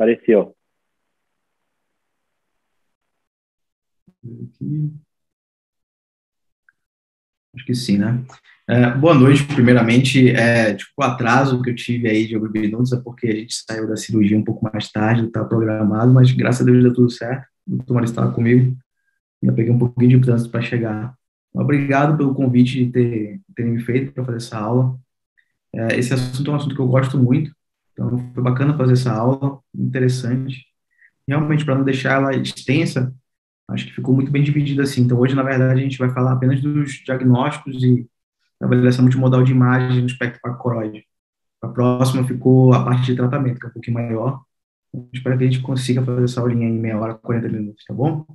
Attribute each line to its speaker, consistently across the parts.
Speaker 1: Apareceu.
Speaker 2: Acho que sim, né? É, boa noite, primeiramente. É, tipo, o atraso que eu tive aí de alguns minutos é porque a gente saiu da cirurgia um pouco mais tarde, estava programado, mas graças a Deus deu tudo certo. O doutor estava comigo, ainda peguei um pouquinho de trânsito para chegar. Obrigado pelo convite de ter, terem me feito para fazer essa aula. É, esse assunto é um assunto que eu gosto muito, então foi bacana fazer essa aula, interessante. Realmente, para não deixar ela extensa, acho que ficou muito bem dividido assim. Então, hoje, na verdade, a gente vai falar apenas dos diagnósticos e avaliação multimodal de imagem no espectro pacoroide. A próxima ficou a parte de tratamento, que é um pouquinho maior. Espero que a gente consiga fazer essa aulinha em meia hora, 40 minutos, tá bom?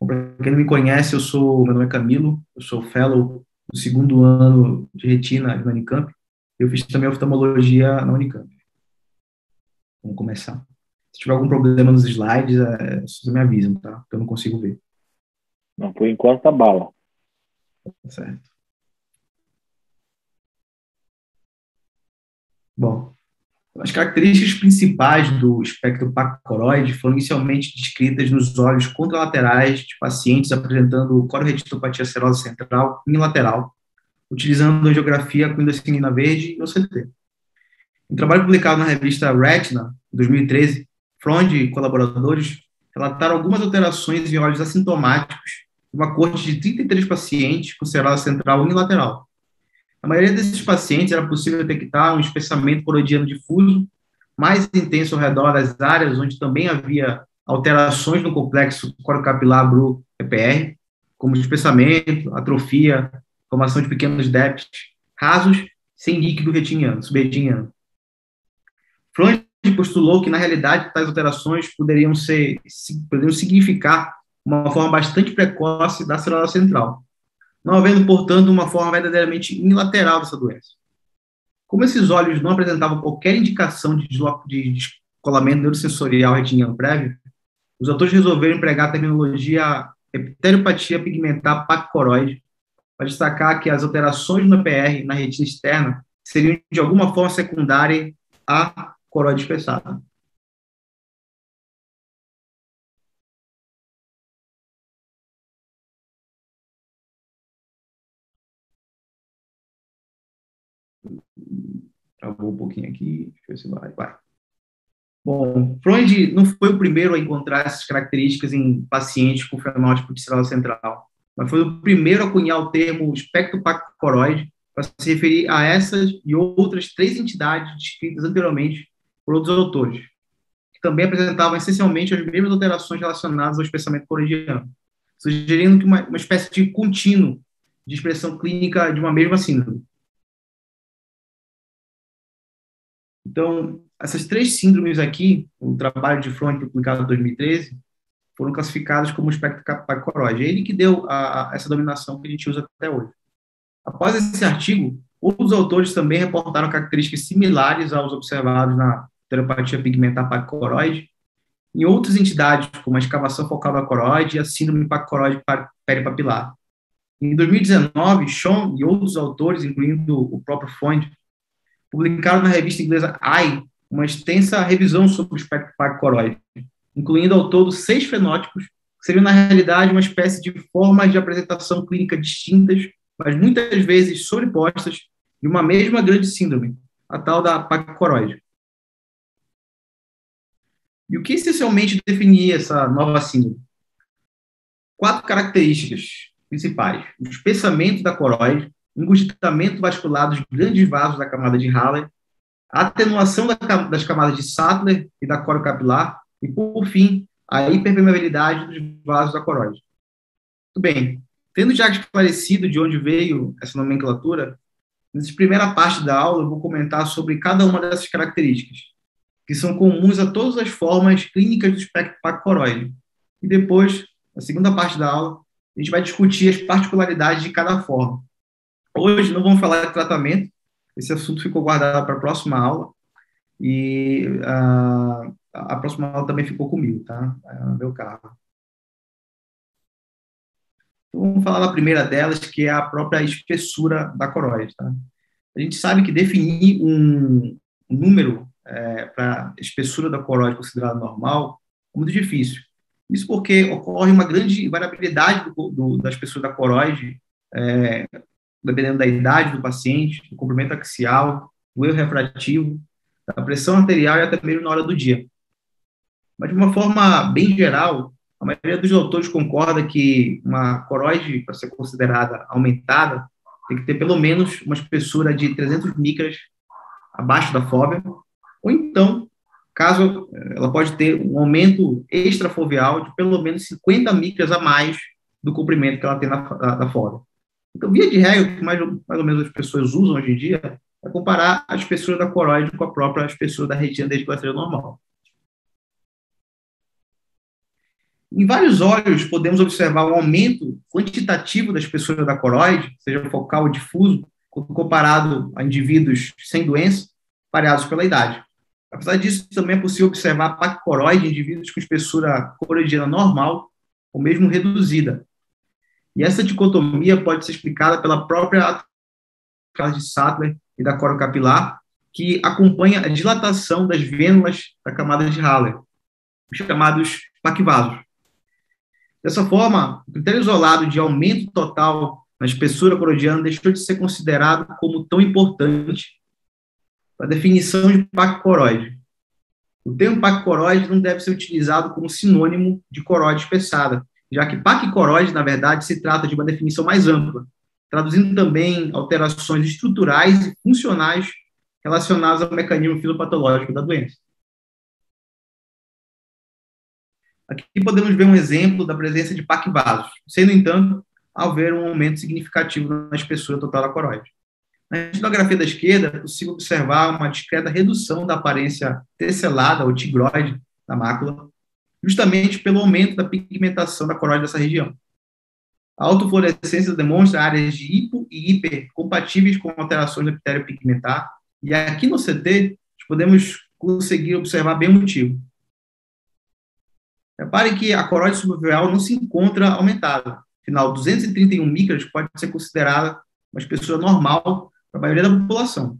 Speaker 2: bom para quem não me conhece, eu sou, meu nome é Camilo, eu sou fellow do segundo ano de retina na Unicamp. Eu fiz também oftalmologia na Unicamp. Vamos começar. Se tiver algum problema nos slides, é, vocês me avisam, tá? Porque eu não consigo ver.
Speaker 1: Não, por enquanto tá bala.
Speaker 2: Tá certo. Bom, as características principais do espectro pacoroide foram inicialmente descritas nos olhos contralaterais de pacientes apresentando cororetinopatia serosa central unilateral, utilizando a angiografia com indocinina verde e OCT. Um trabalho publicado na revista Retina, em 2013, Frond e colaboradores relataram algumas alterações em olhos assintomáticos de uma corte de 33 pacientes com serosa central unilateral. Na maioria desses pacientes era possível detectar um espessamento coroidiano difuso mais intenso ao redor das áreas onde também havia alterações no complexo corocapilar BRU-EPR, como espessamento, atrofia, formação de pequenos débitos rasos sem líquido retiniano, subretiniano. Freud postulou que, na realidade, tais alterações poderiam, ser, poderiam significar uma forma bastante precoce da célula central, não havendo, portanto, uma forma verdadeiramente unilateral dessa doença. Como esses olhos não apresentavam qualquer indicação de, de descolamento neurosensorial retiniano prévio, os autores resolveram empregar a terminologia epiteropatia pigmentar pacoroide para destacar que as alterações no PR na retina externa seriam de alguma forma secundárias à coroide espessada. Travou um pouquinho aqui, deixa eu ver se vai. vai. Bom, Freud não foi o primeiro a encontrar essas características em pacientes com fenótipo de célula central, mas foi o primeiro a cunhar o termo espectro pacoroide para se referir a essas e outras três entidades descritas anteriormente por outros autores, que também apresentavam essencialmente as mesmas alterações relacionadas ao espessamento coroidiano, sugerindo que uma, uma espécie de contínuo de expressão clínica de uma mesma síndrome. Então, essas três síndromes aqui, o trabalho de Freud publicado em 2013, foram classificadas como espectro pacoroide. É ele que deu a, a, essa dominação que a gente usa até hoje. Após esse artigo, outros autores também reportaram características similares aos observados na teropatia pigmentar pacoroide, em outras entidades, como a escavação focal da coroide e a síndrome pacoroide peripapilar. Em 2019, Sean e outros autores, incluindo o próprio Freud, publicaram na revista inglesa Eye uma extensa revisão sobre o espectro pacoroide, incluindo ao todo seis fenótipos, que seriam, na realidade, uma espécie de formas de apresentação clínica distintas, mas muitas vezes sobrepostas, de uma mesma grande síndrome, a tal da pacoroide. E o que essencialmente definia essa nova síndrome? Quatro características principais: o espessamento da coroide, engurgitamento vascular dos grandes vasos da camada de Haller, a atenuação das camadas de Sattler e da coro capilar, e, por fim, a hiperpermeabilidade dos vasos da coroide. Muito bem. Tendo já esclarecido de onde veio essa nomenclatura, nessa primeira parte da aula eu vou comentar sobre cada uma dessas características, que são comuns a todas as formas clínicas do espectro pacoroide. E depois, na segunda parte da aula, a gente vai discutir as particularidades de cada forma, Hoje não vamos falar de tratamento, esse assunto ficou guardado para a próxima aula, e uh, a próxima aula também ficou comigo, tá? Uh, meu carro. Então, vamos falar da primeira delas, que é a própria espessura da coroide, tá? A gente sabe que definir um, número é, para a espessura da coroide considerada normal é muito difícil. Isso porque ocorre uma grande variabilidade do, do, da espessura da coroide, é, dependendo da idade do paciente, do comprimento axial, do erro refrativo, da pressão arterial e até mesmo na hora do dia. Mas, de uma forma bem geral, a maioria dos autores concorda que uma coroide, para ser considerada aumentada, tem que ter pelo menos uma espessura de 300 micras abaixo da fóvea, ou então, caso ela pode ter um aumento extrafoveal de pelo menos 50 micras a mais do comprimento que ela tem na, da, da fóvea. Então, via de regra, o que mais, mais ou menos as pessoas usam hoje em dia é comparar a espessura da coroide com a própria espessura da retina desglacial normal. Em vários olhos, podemos observar um aumento quantitativo da espessura da coroide, seja focal ou difuso, comparado a indivíduos sem doença, variados pela idade. Apesar disso, também é possível observar a paquicoroide em indivíduos com espessura coroidiana normal ou mesmo reduzida. E essa dicotomia pode ser explicada pela própria casa de Sattler e da coro capilar, que acompanha a dilatação das vênulas da camada de Haller, os chamados paquivasos. Dessa forma, o critério isolado de aumento total na espessura corodiana deixou de ser considerado como tão importante para a definição de paquicoroide. O termo paquicoroide não deve ser utilizado como sinônimo de coroide espessada, já que paquicoroide, na verdade, se trata de uma definição mais ampla, traduzindo também alterações estruturais e funcionais relacionadas ao mecanismo fisiopatológico da doença. Aqui podemos ver um exemplo da presença de paquivasos, sem, no entanto, haver um aumento significativo na espessura total da coroide. Na etnografia da esquerda, é possível observar uma discreta redução da aparência tesselada ou tigroide da mácula, justamente pelo aumento da pigmentação da coroide dessa região. A autofluorescência demonstra áreas de hipo e hiper compatíveis com alterações do epitélio pigmentar, e aqui no CT podemos conseguir observar bem o motivo. Repare que a coroide subveal não se encontra aumentada. Afinal, 231 micras pode ser considerada uma espessura normal para a maioria da população.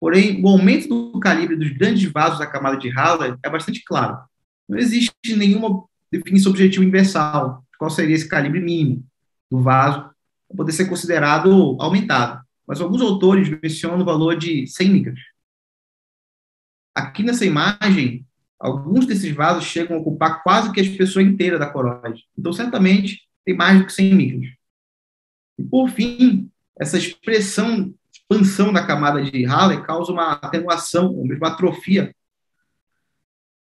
Speaker 2: Porém, o aumento do calibre dos grandes vasos da camada de Haller é bastante claro. Não existe nenhuma definição objetiva universal de qual seria esse calibre mínimo do vaso para poder ser considerado aumentado. Mas alguns autores mencionam o valor de 100 micras. Aqui nessa imagem, Alguns desses vasos chegam a ocupar quase que a espessura inteira da coroide. Então, certamente, tem mais do que 100 micras. E, por fim, essa expressão, expansão da camada de Halle causa uma atenuação, ou mesmo atrofia,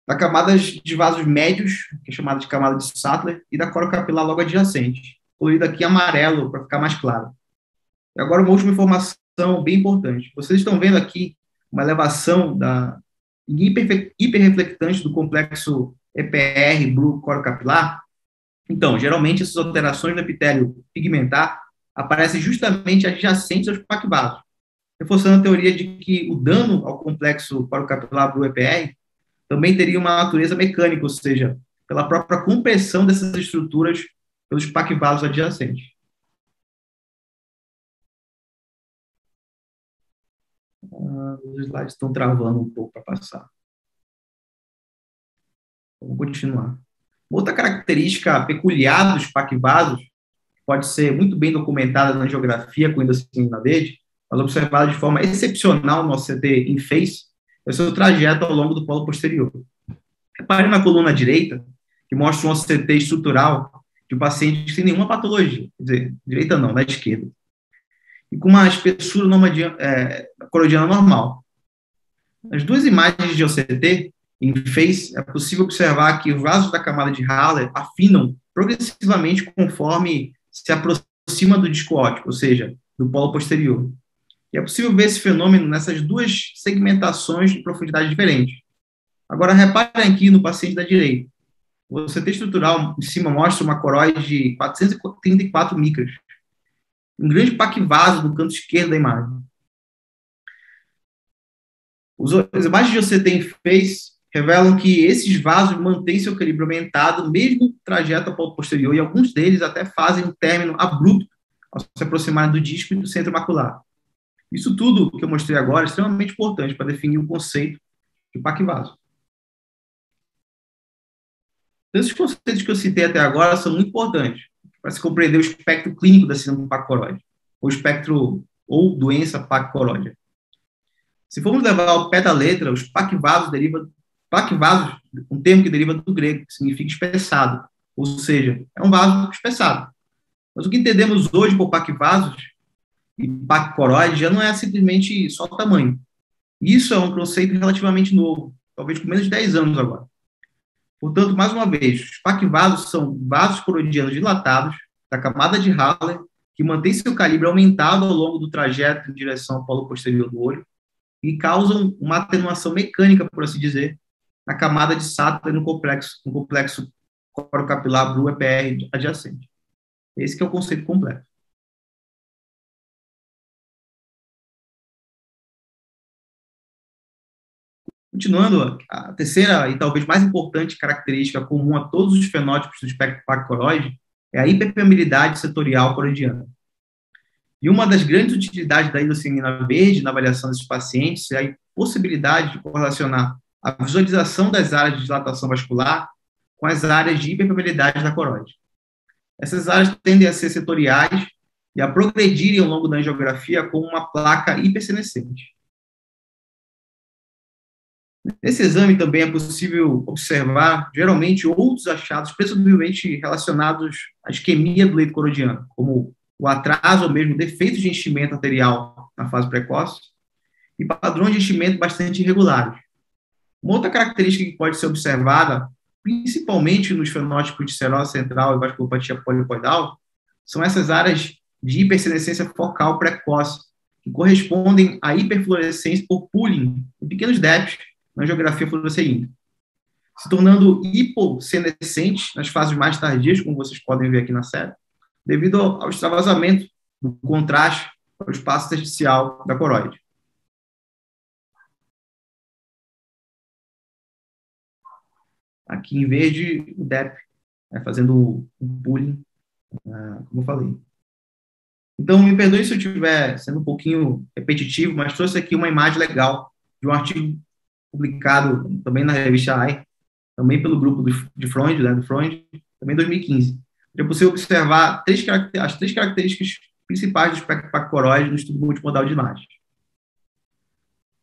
Speaker 2: da camada de vasos médios, que é chamada de camada de Sattler, e da coro capilar logo adjacente, colorido aqui amarelo, para ficar mais claro. E agora, uma última informação bem importante. Vocês estão vendo aqui uma elevação da, hiperreflectante do complexo EPR, Blue Coro Capilar. Então, geralmente, essas alterações no epitélio pigmentar aparecem justamente adjacentes aos paquivasos, reforçando a teoria de que o dano ao complexo coro-capilar Blue EPR também teria uma natureza mecânica, ou seja, pela própria compressão dessas estruturas pelos paquivasos adjacentes. Ah, os slides estão travando um pouco para passar. Vamos continuar. Outra característica peculiar dos paquivasos, pode ser muito bem documentada na geografia com na verde, mas observada de forma excepcional no CT em face, é o seu trajeto ao longo do polo posterior. Repare na coluna direita, que mostra um OCT estrutural de um paciente sem nenhuma patologia, quer dizer, direita não, na esquerda e com uma espessura é, corodiana normal. Nas duas imagens de OCT, em face, é possível observar que os vasos da camada de Haller afinam progressivamente conforme se aproxima do disco óptico, ou seja, do polo posterior. E é possível ver esse fenômeno nessas duas segmentações de profundidade diferentes. Agora, reparem aqui no paciente da direita. O CT estrutural em cima mostra uma coroide de 434 micras, um grande paquivaso no canto esquerdo da imagem. As imagens que você tem fez revelam que esses vasos mantêm seu calibre aumentado, mesmo trajeto ao posterior, e alguns deles até fazem um término abrupto ao se aproximar do disco e do centro macular. Isso tudo que eu mostrei agora é extremamente importante para definir o conceito de paquivaso. Então, esses conceitos que eu citei até agora são muito importantes para se compreender o espectro clínico da síndrome pacoróide, ou espectro ou doença pacoróide. Se formos levar ao pé da letra, os paquivasos deriva paquivasos, um termo que deriva do grego, que significa espessado, ou seja, é um vaso espessado. Mas o que entendemos hoje por paquivasos e paquicoroide já não é simplesmente só o tamanho. Isso é um conceito relativamente novo, talvez com menos de 10 anos agora. Portanto, mais uma vez, os paquivasos são vasos coroidianos dilatados da camada de Haller que mantém seu calibre aumentado ao longo do trajeto em direção ao polo posterior do olho e causam uma atenuação mecânica, por assim dizer, na camada de Sattler no complexo, no complexo corocapilar Blue EPR adjacente. Esse é o conceito completo. Continuando, a terceira e talvez mais importante característica comum a todos os fenótipos do espectro paquicoroide é a hiperpermeabilidade setorial coroidiana. E uma das grandes utilidades da hidrocinina verde na avaliação desses pacientes é a possibilidade de correlacionar a visualização das áreas de dilatação vascular com as áreas de hiperpermeabilidade da coroide. Essas áreas tendem a ser setoriais e a progredirem ao longo da angiografia como uma placa hipersenescente. Nesse exame também é possível observar, geralmente, outros achados presumivelmente relacionados à isquemia do leito corodiano, como o atraso ou mesmo defeito de enchimento arterial na fase precoce e padrões de enchimento bastante irregulares. Uma outra característica que pode ser observada, principalmente nos fenótipos de serose central e vasculopatia polipoidal, são essas áreas de hipersenescência focal precoce, que correspondem à hiperfluorescência por pooling em pequenos débitos na geografia fluorescente, se tornando hipossenescente nas fases mais tardias, como vocês podem ver aqui na série, devido ao extravasamento do contraste para o espaço intersticial da coroide. Aqui em verde, o DEP, né, fazendo um pooling, uh, como eu falei. Então, me perdoe se eu estiver sendo um pouquinho repetitivo, mas trouxe aqui uma imagem legal de um artigo publicado também na revista AI, também pelo grupo de Freud, né, do Freud, também em 2015. É possível observar três, as três características principais do espectro pacoroide no estudo multimodal de imagens.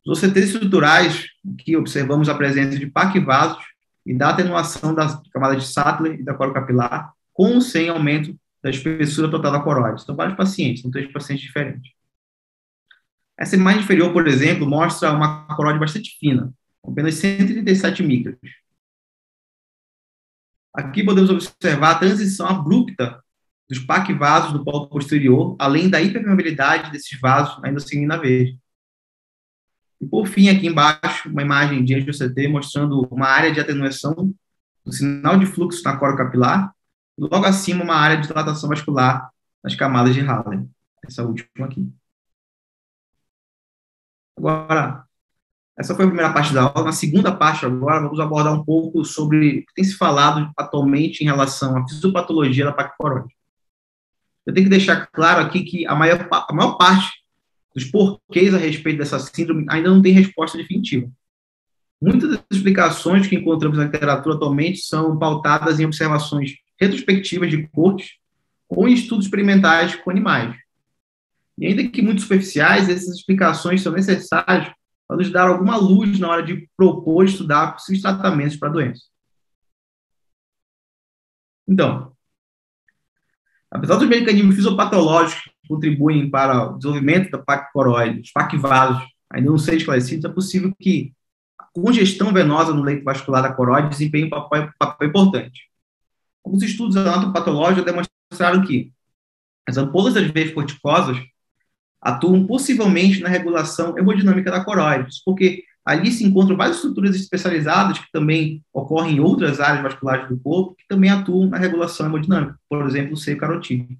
Speaker 2: Os OCTs estruturais, aqui observamos a presença de paquivasos e da atenuação da camada de Sattler e da coro capilar, com ou sem aumento da espessura total da coroide. São vários pacientes, são três pacientes diferentes. Essa imagem inferior, por exemplo, mostra uma coroide bastante fina, apenas 137 micras. Aqui podemos observar a transição abrupta dos paquivasos no polo posterior, além da hiperpermeabilidade desses vasos na endocrinina verde. E, por fim, aqui embaixo, uma imagem de angio-CT mostrando uma área de atenuação do sinal de fluxo na coro capilar, e logo acima uma área de dilatação vascular nas camadas de Haller. Essa última aqui. Agora, essa foi a primeira parte da aula. Na segunda parte, agora, vamos abordar um pouco sobre o que tem se falado atualmente em relação à fisiopatologia da paquiporose. Eu tenho que deixar claro aqui que a maior, a maior parte dos porquês a respeito dessa síndrome ainda não tem resposta definitiva. Muitas das explicações que encontramos na literatura atualmente são pautadas em observações retrospectivas de cortes ou em estudos experimentais com animais. E ainda que muito superficiais, essas explicações são necessárias para nos dar alguma luz na hora de propor estudar possíveis tratamentos para a doença. Então, apesar dos mecanismos fisiopatológicos que contribuem para o desenvolvimento da paquicoroide, dos paquivasos, ainda não serem esclarecidos, é possível que a congestão venosa no leito vascular da coroide desempenhe um papel, papel importante. Alguns estudos anatopatológicos demonstraram que as ampolas das veias corticosas atuam possivelmente na regulação hemodinâmica da coroide, porque ali se encontram várias estruturas especializadas que também ocorrem em outras áreas vasculares do corpo, que também atuam na regulação hemodinâmica, por exemplo, o seio carotídeo.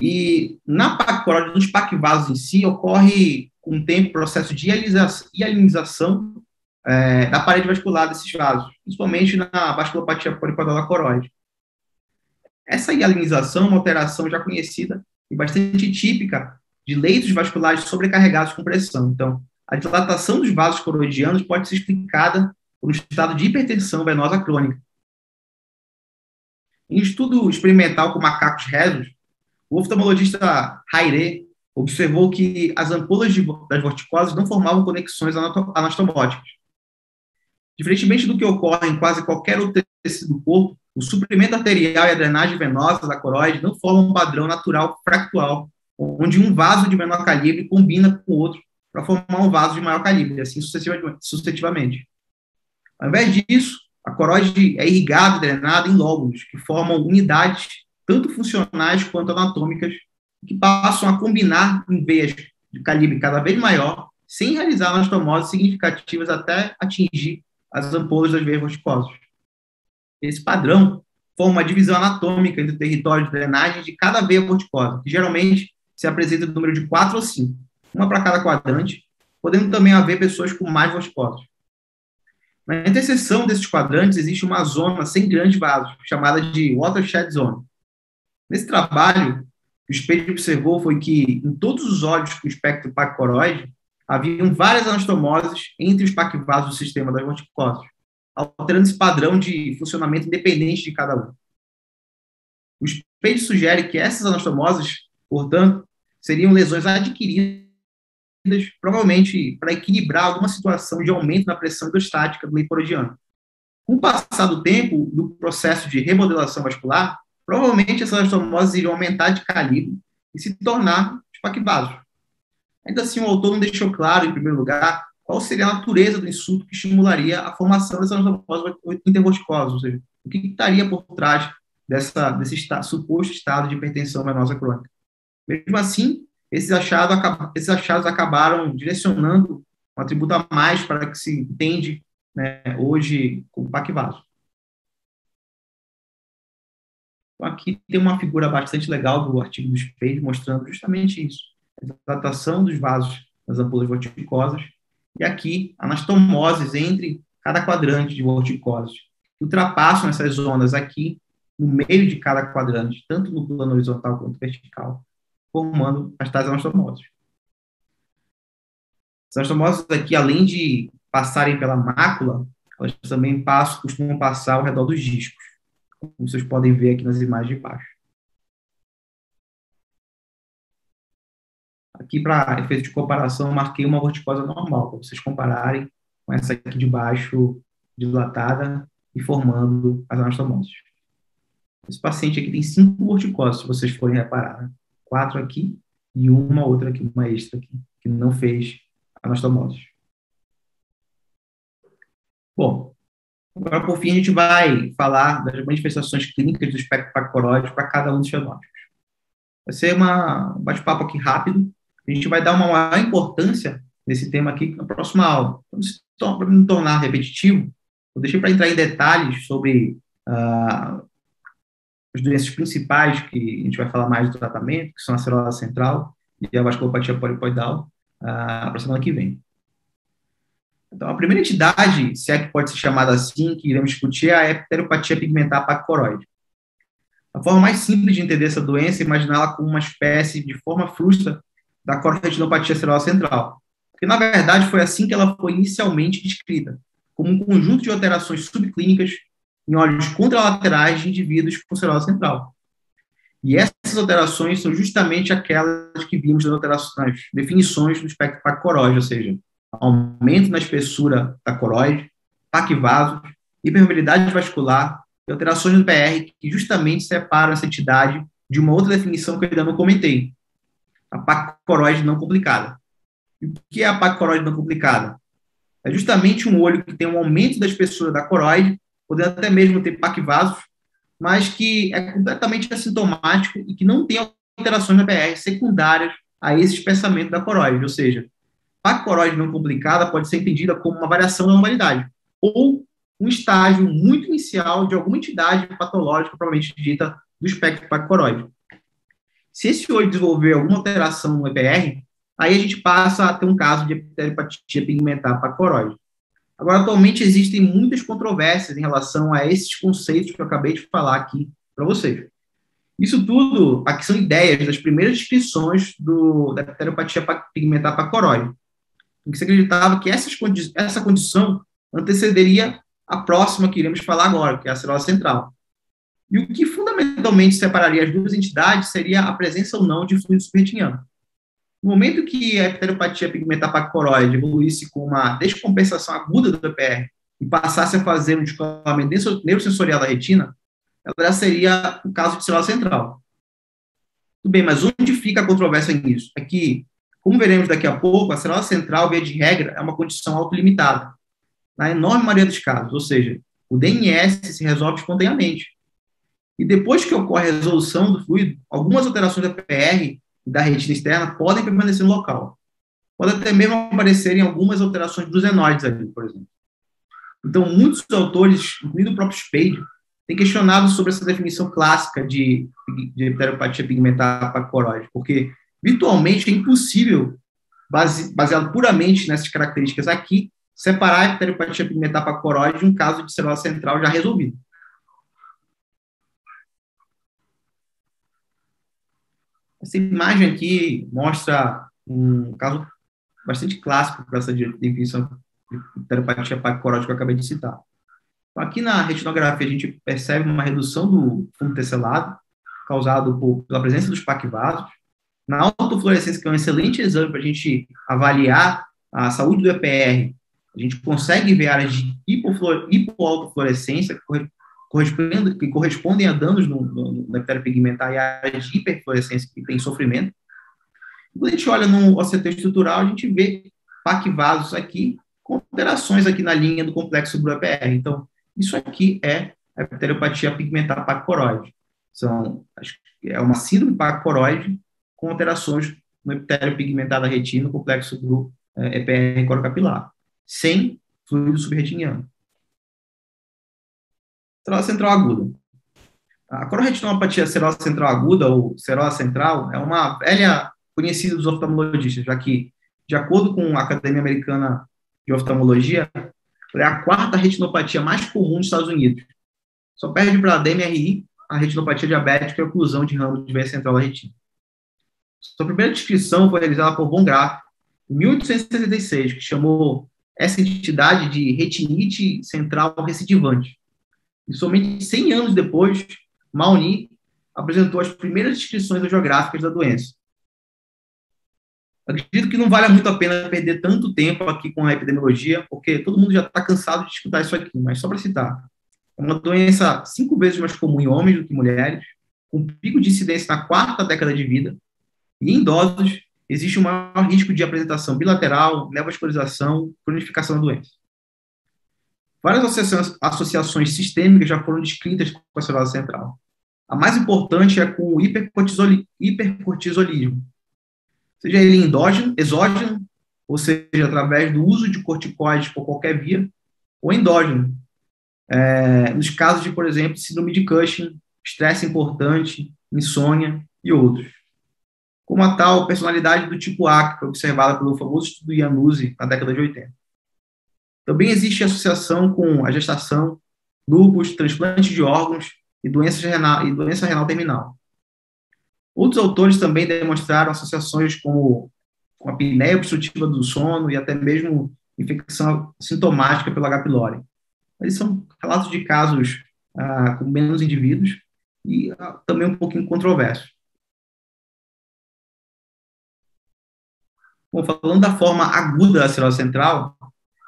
Speaker 2: E na coroide, nos paquivasos em si, ocorre com o tempo processo de hialinização é, da parede vascular desses vasos, principalmente na vasculopatia polipoidal da. Essa hialinização é uma alteração já conhecida e bastante típica de leitos vasculares sobrecarregados com pressão. Então, a dilatação dos vasos coroidianos pode ser explicada por um estado de hipertensão venosa crônica. Em estudo experimental com macacos rezos, o oftalmologista Haire observou que as ampolas de, das vorticoses não formavam conexões anastomóticas. Diferentemente do que ocorre em quase qualquer outro tecido do corpo, o suprimento arterial e a drenagem venosa da coroide não formam um padrão natural fractual, onde um vaso de menor calibre combina com o outro para formar um vaso de maior calibre, assim sucessivamente. Ao invés disso, a coroide é irrigada e drenada em lóbulos, que formam unidades tanto funcionais quanto anatômicas, que passam a combinar em veias de calibre cada vez maior, sem realizar anastomoses significativas até atingir as ampolas das veias vorticosas. Esse padrão forma uma divisão anatômica entre o território de drenagem de cada veia vorticosa, que geralmente se apresenta no número de quatro ou cinco, uma para cada quadrante, podendo também haver pessoas com mais vorticoses. Na interseção desses quadrantes existe uma zona sem grandes vasos, chamada de watershed zone. Nesse trabalho, o que o Spade observou foi que em todos os olhos com espectro pacoroide haviam várias anastomoses entre os paquivasos do sistema das vorticoses alterando esse padrão de funcionamento independente de cada um. O Spade sugere que essas anastomoses, portanto, seriam lesões adquiridas, provavelmente para equilibrar alguma situação de aumento na pressão hidrostática do meio porodiano. Com o passar do tempo, do processo de remodelação vascular, provavelmente essas anastomoses iriam aumentar de calibre e se tornar espaquivasos. Ainda assim, o autor não deixou claro, em primeiro lugar, qual seria a natureza do insulto que estimularia a formação dessa anastomose intervorticosa, ou seja, o que estaria por trás dessa, desse está, suposto estado de hipertensão venosa crônica. Mesmo assim, esses achados, esses achados acabaram direcionando um atributo a mais para que se entende né, hoje como PAC-vaso. Então, aqui tem uma figura bastante legal do artigo do Spade mostrando justamente isso, a datação dos vasos das ampolas vorticosas e aqui anastomoses entre cada quadrante de vorticoses, que ultrapassam essas zonas aqui no meio de cada quadrante, tanto no plano horizontal quanto vertical, formando as tais anastomoses. As anastomoses aqui, além de passarem pela mácula, elas também passam, costumam passar ao redor dos discos, como vocês podem ver aqui nas imagens de baixo. Aqui, para efeito de comparação, marquei uma vorticose normal, para vocês compararem com essa aqui de baixo, dilatada e formando as anastomoses. Esse paciente aqui tem cinco vorticoses, se vocês forem reparar. Né? Quatro aqui e uma outra aqui, uma extra aqui, que não fez anastomoses. Bom, agora por fim a gente vai falar das manifestações clínicas do espectro pacoróide para cada um dos fenótipos. Vai ser uma, um bate-papo aqui rápido, a gente vai dar uma maior importância nesse tema aqui na próxima aula. Para não tornar repetitivo, eu deixei para entrar em detalhes sobre uh, as doenças principais que a gente vai falar mais do tratamento, que são a cirrose central e a vasculopatia polipoidal, uh, para semana que vem. Então, a primeira entidade, se é que pode ser chamada assim, que iremos discutir, é a heteropatia pigmentar pacoroide. A forma mais simples de entender essa doença é imaginá-la como uma espécie de forma frustra da corretinopatia cerebral central. Porque, na verdade, foi assim que ela foi inicialmente descrita, como um conjunto de alterações subclínicas em olhos contralaterais de indivíduos com cerebral central. E essas alterações são justamente aquelas que vimos nas, nas definições do espectro pacoróide, ou seja, aumento na espessura da coroide, paquivasos, hipermobilidade vascular e alterações no PR que justamente separam essa entidade de uma outra definição que eu ainda não comentei, a pacoroide não complicada. E o que é a pacoroide não complicada? É justamente um olho que tem um aumento da espessura da coroide, podendo até mesmo ter paquivasos, mas que é completamente assintomático e que não tem alterações na PR secundárias a esse espessamento da coroide, ou seja, pacoroide não complicada pode ser entendida como uma variação da normalidade, ou um estágio muito inicial de alguma entidade patológica, provavelmente dita, do espectro pacoroide. Se esse olho desenvolver alguma alteração no EPR, aí a gente passa a ter um caso de epitelipatia pigmentar pacoroide. Agora, atualmente existem muitas controvérsias em relação a esses conceitos que eu acabei de falar aqui para vocês. Isso tudo, aqui são ideias das primeiras descrições do, da epitelipatia pigmentar pacoroide. em que se acreditava que essas essa condição antecederia a próxima que iremos falar agora, que é a cirrose central. E o que fundamentalmente separaria as duas entidades seria a presença ou não de fluido subretiniano. No momento que a epiteropatia pigmentar paquicoroide evoluísse com uma descompensação aguda do EPR e passasse a fazer um descolamento neurosensorial da retina, ela seria o caso de cirrose central. Tudo bem, mas onde fica a controvérsia nisso? É que, como veremos daqui a pouco, a cirrose central, via de regra, é uma condição autolimitada, na enorme maioria dos casos, ou seja, o DNS se resolve espontaneamente. E depois que ocorre a resolução do fluido, algumas alterações da PR da retina externa podem permanecer no local. Pode até mesmo aparecerem algumas alterações dos enóides ali, por exemplo. Então, muitos autores, incluindo o próprio Spade, têm questionado sobre essa definição clássica de, de pigmentar pacoróide, porque virtualmente é impossível, base, baseado puramente nessas características aqui, separar a pteropatia pigmentar pacoróide de um caso de célula central já resolvido. Essa imagem aqui mostra um caso bastante clássico para essa definição de telepatia pacorótica que eu acabei de citar. Então, aqui na retinografia, a gente percebe uma redução do fundo tesselado, causado por, pela presença dos paquivasos. Na autofluorescência, que é um excelente exame para a gente avaliar a saúde do EPR, a gente consegue ver áreas de hipoautofluorescência, correspondem, que correspondem a danos no, no, no nectário pigmentar e áreas de hiperfluorescência que tem sofrimento. Quando a gente olha no OCT estrutural, a gente vê paquivasos aqui, com alterações aqui na linha do complexo EPR. Então, isso aqui é a pteropatia pigmentar pacoroide. São, é uma síndrome pacoroide com alterações no epitério pigmentar da retina, no complexo do EPR corocapilar, sem fluido subretiniano. Serose central aguda. A cororetinopatia serosa central aguda, ou serosa central, é uma velha conhecida dos oftalmologistas, já que, de acordo com a Academia Americana de Oftalmologia, é a quarta retinopatia mais comum nos Estados Unidos. Só perde para a DMRI, a retinopatia diabética e a oclusão de ramo de veia central da retina. Sua primeira descrição foi realizada por Von Graf, em 1876, que chamou essa entidade de retinite central recidivante. E somente 100 anos depois, Mauni apresentou as primeiras descrições geográficas da doença. Acredito que não vale muito a pena perder tanto tempo aqui com a epidemiologia, porque todo mundo já está cansado de escutar isso aqui, mas só para citar. É uma doença cinco vezes mais comum em homens do que mulheres, com pico de incidência na quarta década de vida, e em idosos existe um maior risco de apresentação bilateral, neovascularização, cronificação da doença. Várias associações, associações sistêmicas já foram descritas com a cirrose central. A mais importante é com o hipercortisolismo, seja ele endógeno, exógeno, ou seja, através do uso de corticoides por qualquer via, ou endógeno. É, nos casos de, por exemplo, síndrome de Cushing, estresse importante, insônia e outros. Como a tal personalidade do tipo A, que foi observada pelo famoso estudo Iannuzzi na década de 80. Também existe associação com a gestação, lúpus, transplante de órgãos e doença renal, e doença renal terminal. Outros autores também demonstraram associações com, com a apneia obstrutiva do sono e até mesmo infecção sintomática pelo H. pylori. Eles são relatos de casos ah, com menos indivíduos e ah, também um pouquinho controversos. Bom, falando da forma aguda da cirrose central,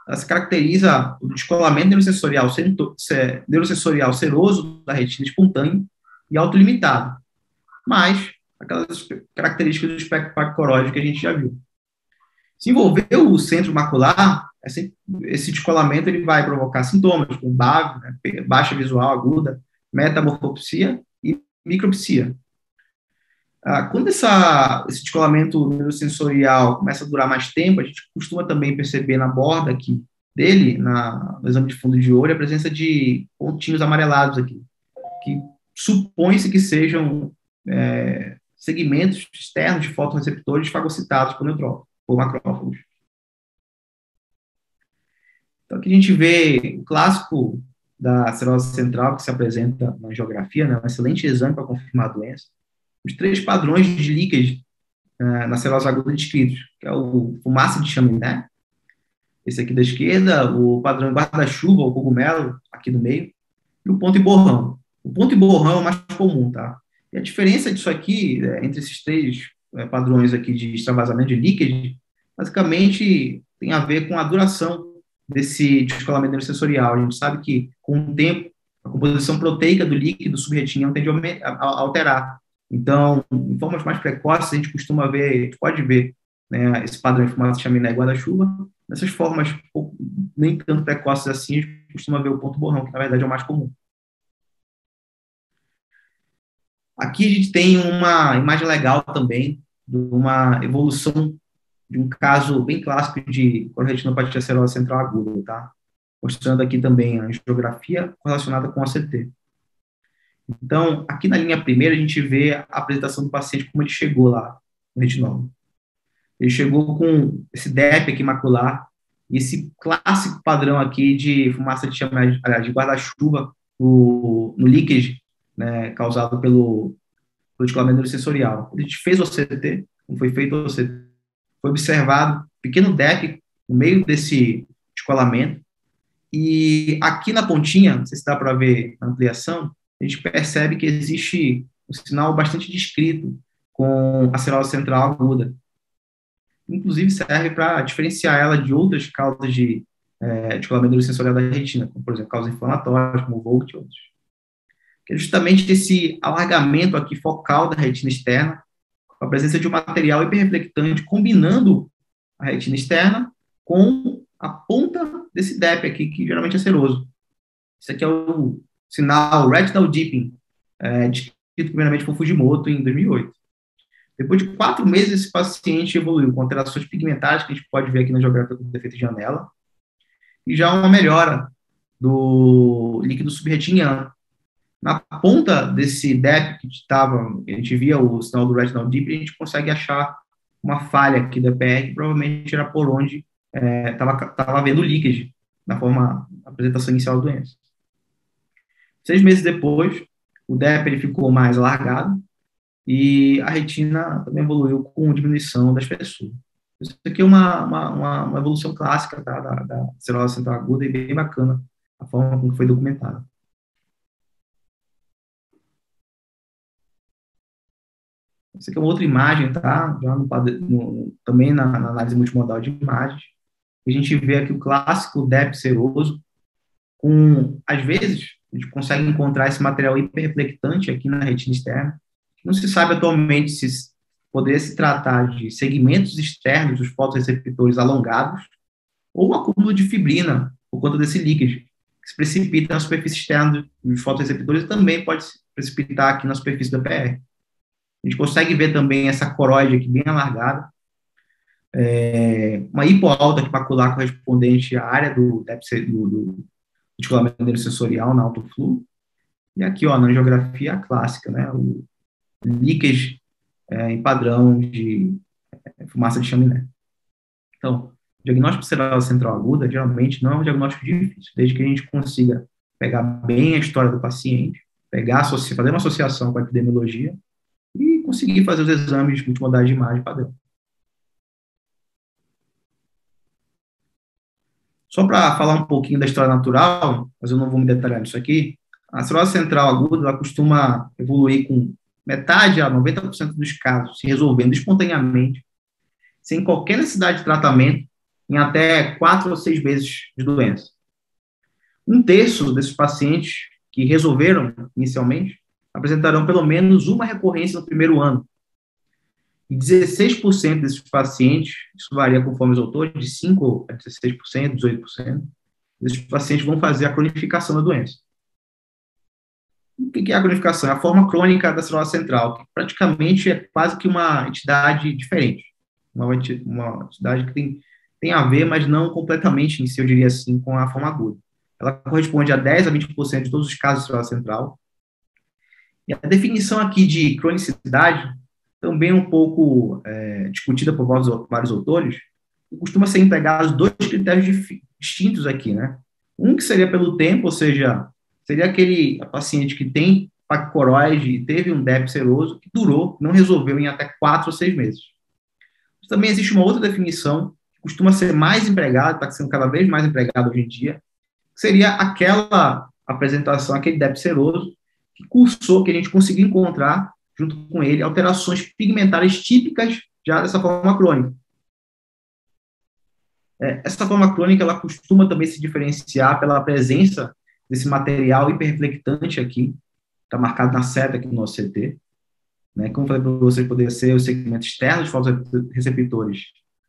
Speaker 2: ela se caracteriza o descolamento neurosensorial, neurosensorial seroso da retina espontâneo e autolimitado, mas aquelas características do espectro pacoróide que a gente já viu. Se envolver o centro macular, esse, descolamento ele vai provocar sintomas como bago, né, baixa visual aguda, metamorfopsia e micropsia. Ah, quando essa, esse descolamento neurosensorial começa a durar mais tempo, a gente costuma também perceber na borda aqui dele, na, no exame de fundo de olho, a presença de pontinhos amarelados aqui, que supõe-se que sejam é, segmentos externos de fotoreceptores fagocitados por por macrófagos. Então, aqui a gente vê o clássico da cirrose central que se apresenta na geografia, né, um excelente exame para confirmar a doença os três padrões de líquidos uh, na celulose aguda descritos, que é o fumaça de chaminé, esse aqui da esquerda, o padrão guarda-chuva, o cogumelo, aqui no meio, e o ponto e borrão. O ponto e borrão é o mais comum, tá? E a diferença disso aqui, é, entre esses três é, padrões aqui de extravasamento de líquido, basicamente tem a ver com a duração desse descolamento sensorial. A gente sabe que, com o tempo, a composição proteica do líquido subretinho tende a alterar. Então, em formas mais precoces, a gente costuma ver, gente pode ver né, esse padrão de fumaça de chaminé guarda-chuva. Nessas formas nem tanto precoces assim, a gente costuma ver o ponto borrão, que na verdade é o mais comum. Aqui a gente tem uma imagem legal também de uma evolução de um caso bem clássico de retinopatia serosa central aguda, tá? Mostrando aqui também a geografia relacionada com a CT. Então, aqui na linha primeira, a gente vê a apresentação do paciente, como ele chegou lá no retinol. Ele chegou com esse DEP aqui macular, e esse clássico padrão aqui de fumaça de de guarda-chuva no, no leakage, né, causado pelo, descolamento sensorial. A gente fez o CT, não foi feito o CT, foi observado pequeno DEP no meio desse descolamento, e aqui na pontinha, não sei se dá para ver na ampliação, a gente percebe que existe um sinal bastante descrito com a cirrose central aguda. Inclusive serve para diferenciar ela de outras causas de é, descolamento sensorial da retina, como, por exemplo, causas inflamatórias, como o VOLT e outros. Que é justamente esse alargamento aqui focal da retina externa, com a presença de um material hiperreflectante combinando a retina externa com a ponta desse DEP aqui, que geralmente é seroso. Isso aqui é o sinal retinal dipping, é, descrito primeiramente por Fujimoto em 2008. Depois de quatro meses, esse paciente evoluiu com alterações pigmentares, que a gente pode ver aqui na geografia com defeito de janela, e já uma melhora do líquido subretiniano. Na ponta desse DEP que estava, a gente via o sinal do retinal dipping, a gente consegue achar uma falha aqui da PR, que provavelmente era por onde estava é, vendo líquido, na forma, apresentação inicial da doença. Seis meses depois, o DEP ele ficou mais alargado e a retina também evoluiu com diminuição das pessoas. Isso aqui é uma, uma, uma evolução clássica tá, da, da cirrose central aguda e bem bacana a forma como foi documentada. Essa aqui é uma outra imagem, tá? Já no, no, também na, na, análise multimodal de imagens. A gente vê aqui o clássico DEP seroso, com, às vezes, a gente consegue encontrar esse material hiperreflectante aqui na retina externa. Não se sabe atualmente se poderia se tratar de segmentos externos dos fotoreceptores alongados ou acúmulo de fibrina por conta desse líquido, que se precipita na superfície externa dos fotoreceptores e também pode se precipitar aqui na superfície da PR. A gente consegue ver também essa coroide aqui bem alargada, é, uma hipoalta macular correspondente à área do, do, do descolamento sensorial na autoflu. E aqui, ó, na geografia clássica, né, o líquido é, em padrão de é, fumaça de chaminé. Então, diagnóstico cerebral central aguda geralmente não é um diagnóstico difícil, desde que a gente consiga pegar bem a história do paciente, pegar, fazer uma associação com a epidemiologia e conseguir fazer os exames de multimodais de imagem padrão. Só para falar um pouquinho da história natural, mas eu não vou me detalhar nisso aqui, a cirrose central aguda ela costuma evoluir com metade a 90% dos casos se resolvendo espontaneamente, sem qualquer necessidade de tratamento, em até quatro ou seis meses de doença. Um terço desses pacientes que resolveram inicialmente apresentarão pelo menos uma recorrência no primeiro ano, e 16% desses pacientes, isso varia conforme os autores, de 5% a 16%, 18%, desses pacientes vão fazer a cronificação da doença. O que é a cronificação? É a forma crônica da cirrose central, que praticamente é quase que uma entidade diferente. Uma, entidade que tem, tem a ver, mas não completamente, em si, eu diria assim, com a forma aguda. Ela corresponde a 10 a 20% de todos os casos de cirrose central. E a definição aqui de cronicidade também um pouco é, discutida por vários, vários autores, costuma ser empregados dois critérios distintos aqui, né? Um que seria pelo tempo, ou seja, seria aquele paciente que tem paquicoroide e teve um DEP seroso que durou, não resolveu em até quatro ou seis meses. Também existe uma outra definição, que costuma ser mais empregado, está sendo cada vez mais empregado hoje em dia, seria aquela apresentação, aquele débito seroso, que cursou, que a gente conseguiu encontrar, junto com ele, alterações pigmentares típicas já dessa forma crônica. É, essa forma crônica, ela costuma também se diferenciar pela presença desse material hiperreflectante aqui, está marcado na seta aqui no nosso CT, né? Como falei para vocês, poderia ser o segmento externo de fotoreceptores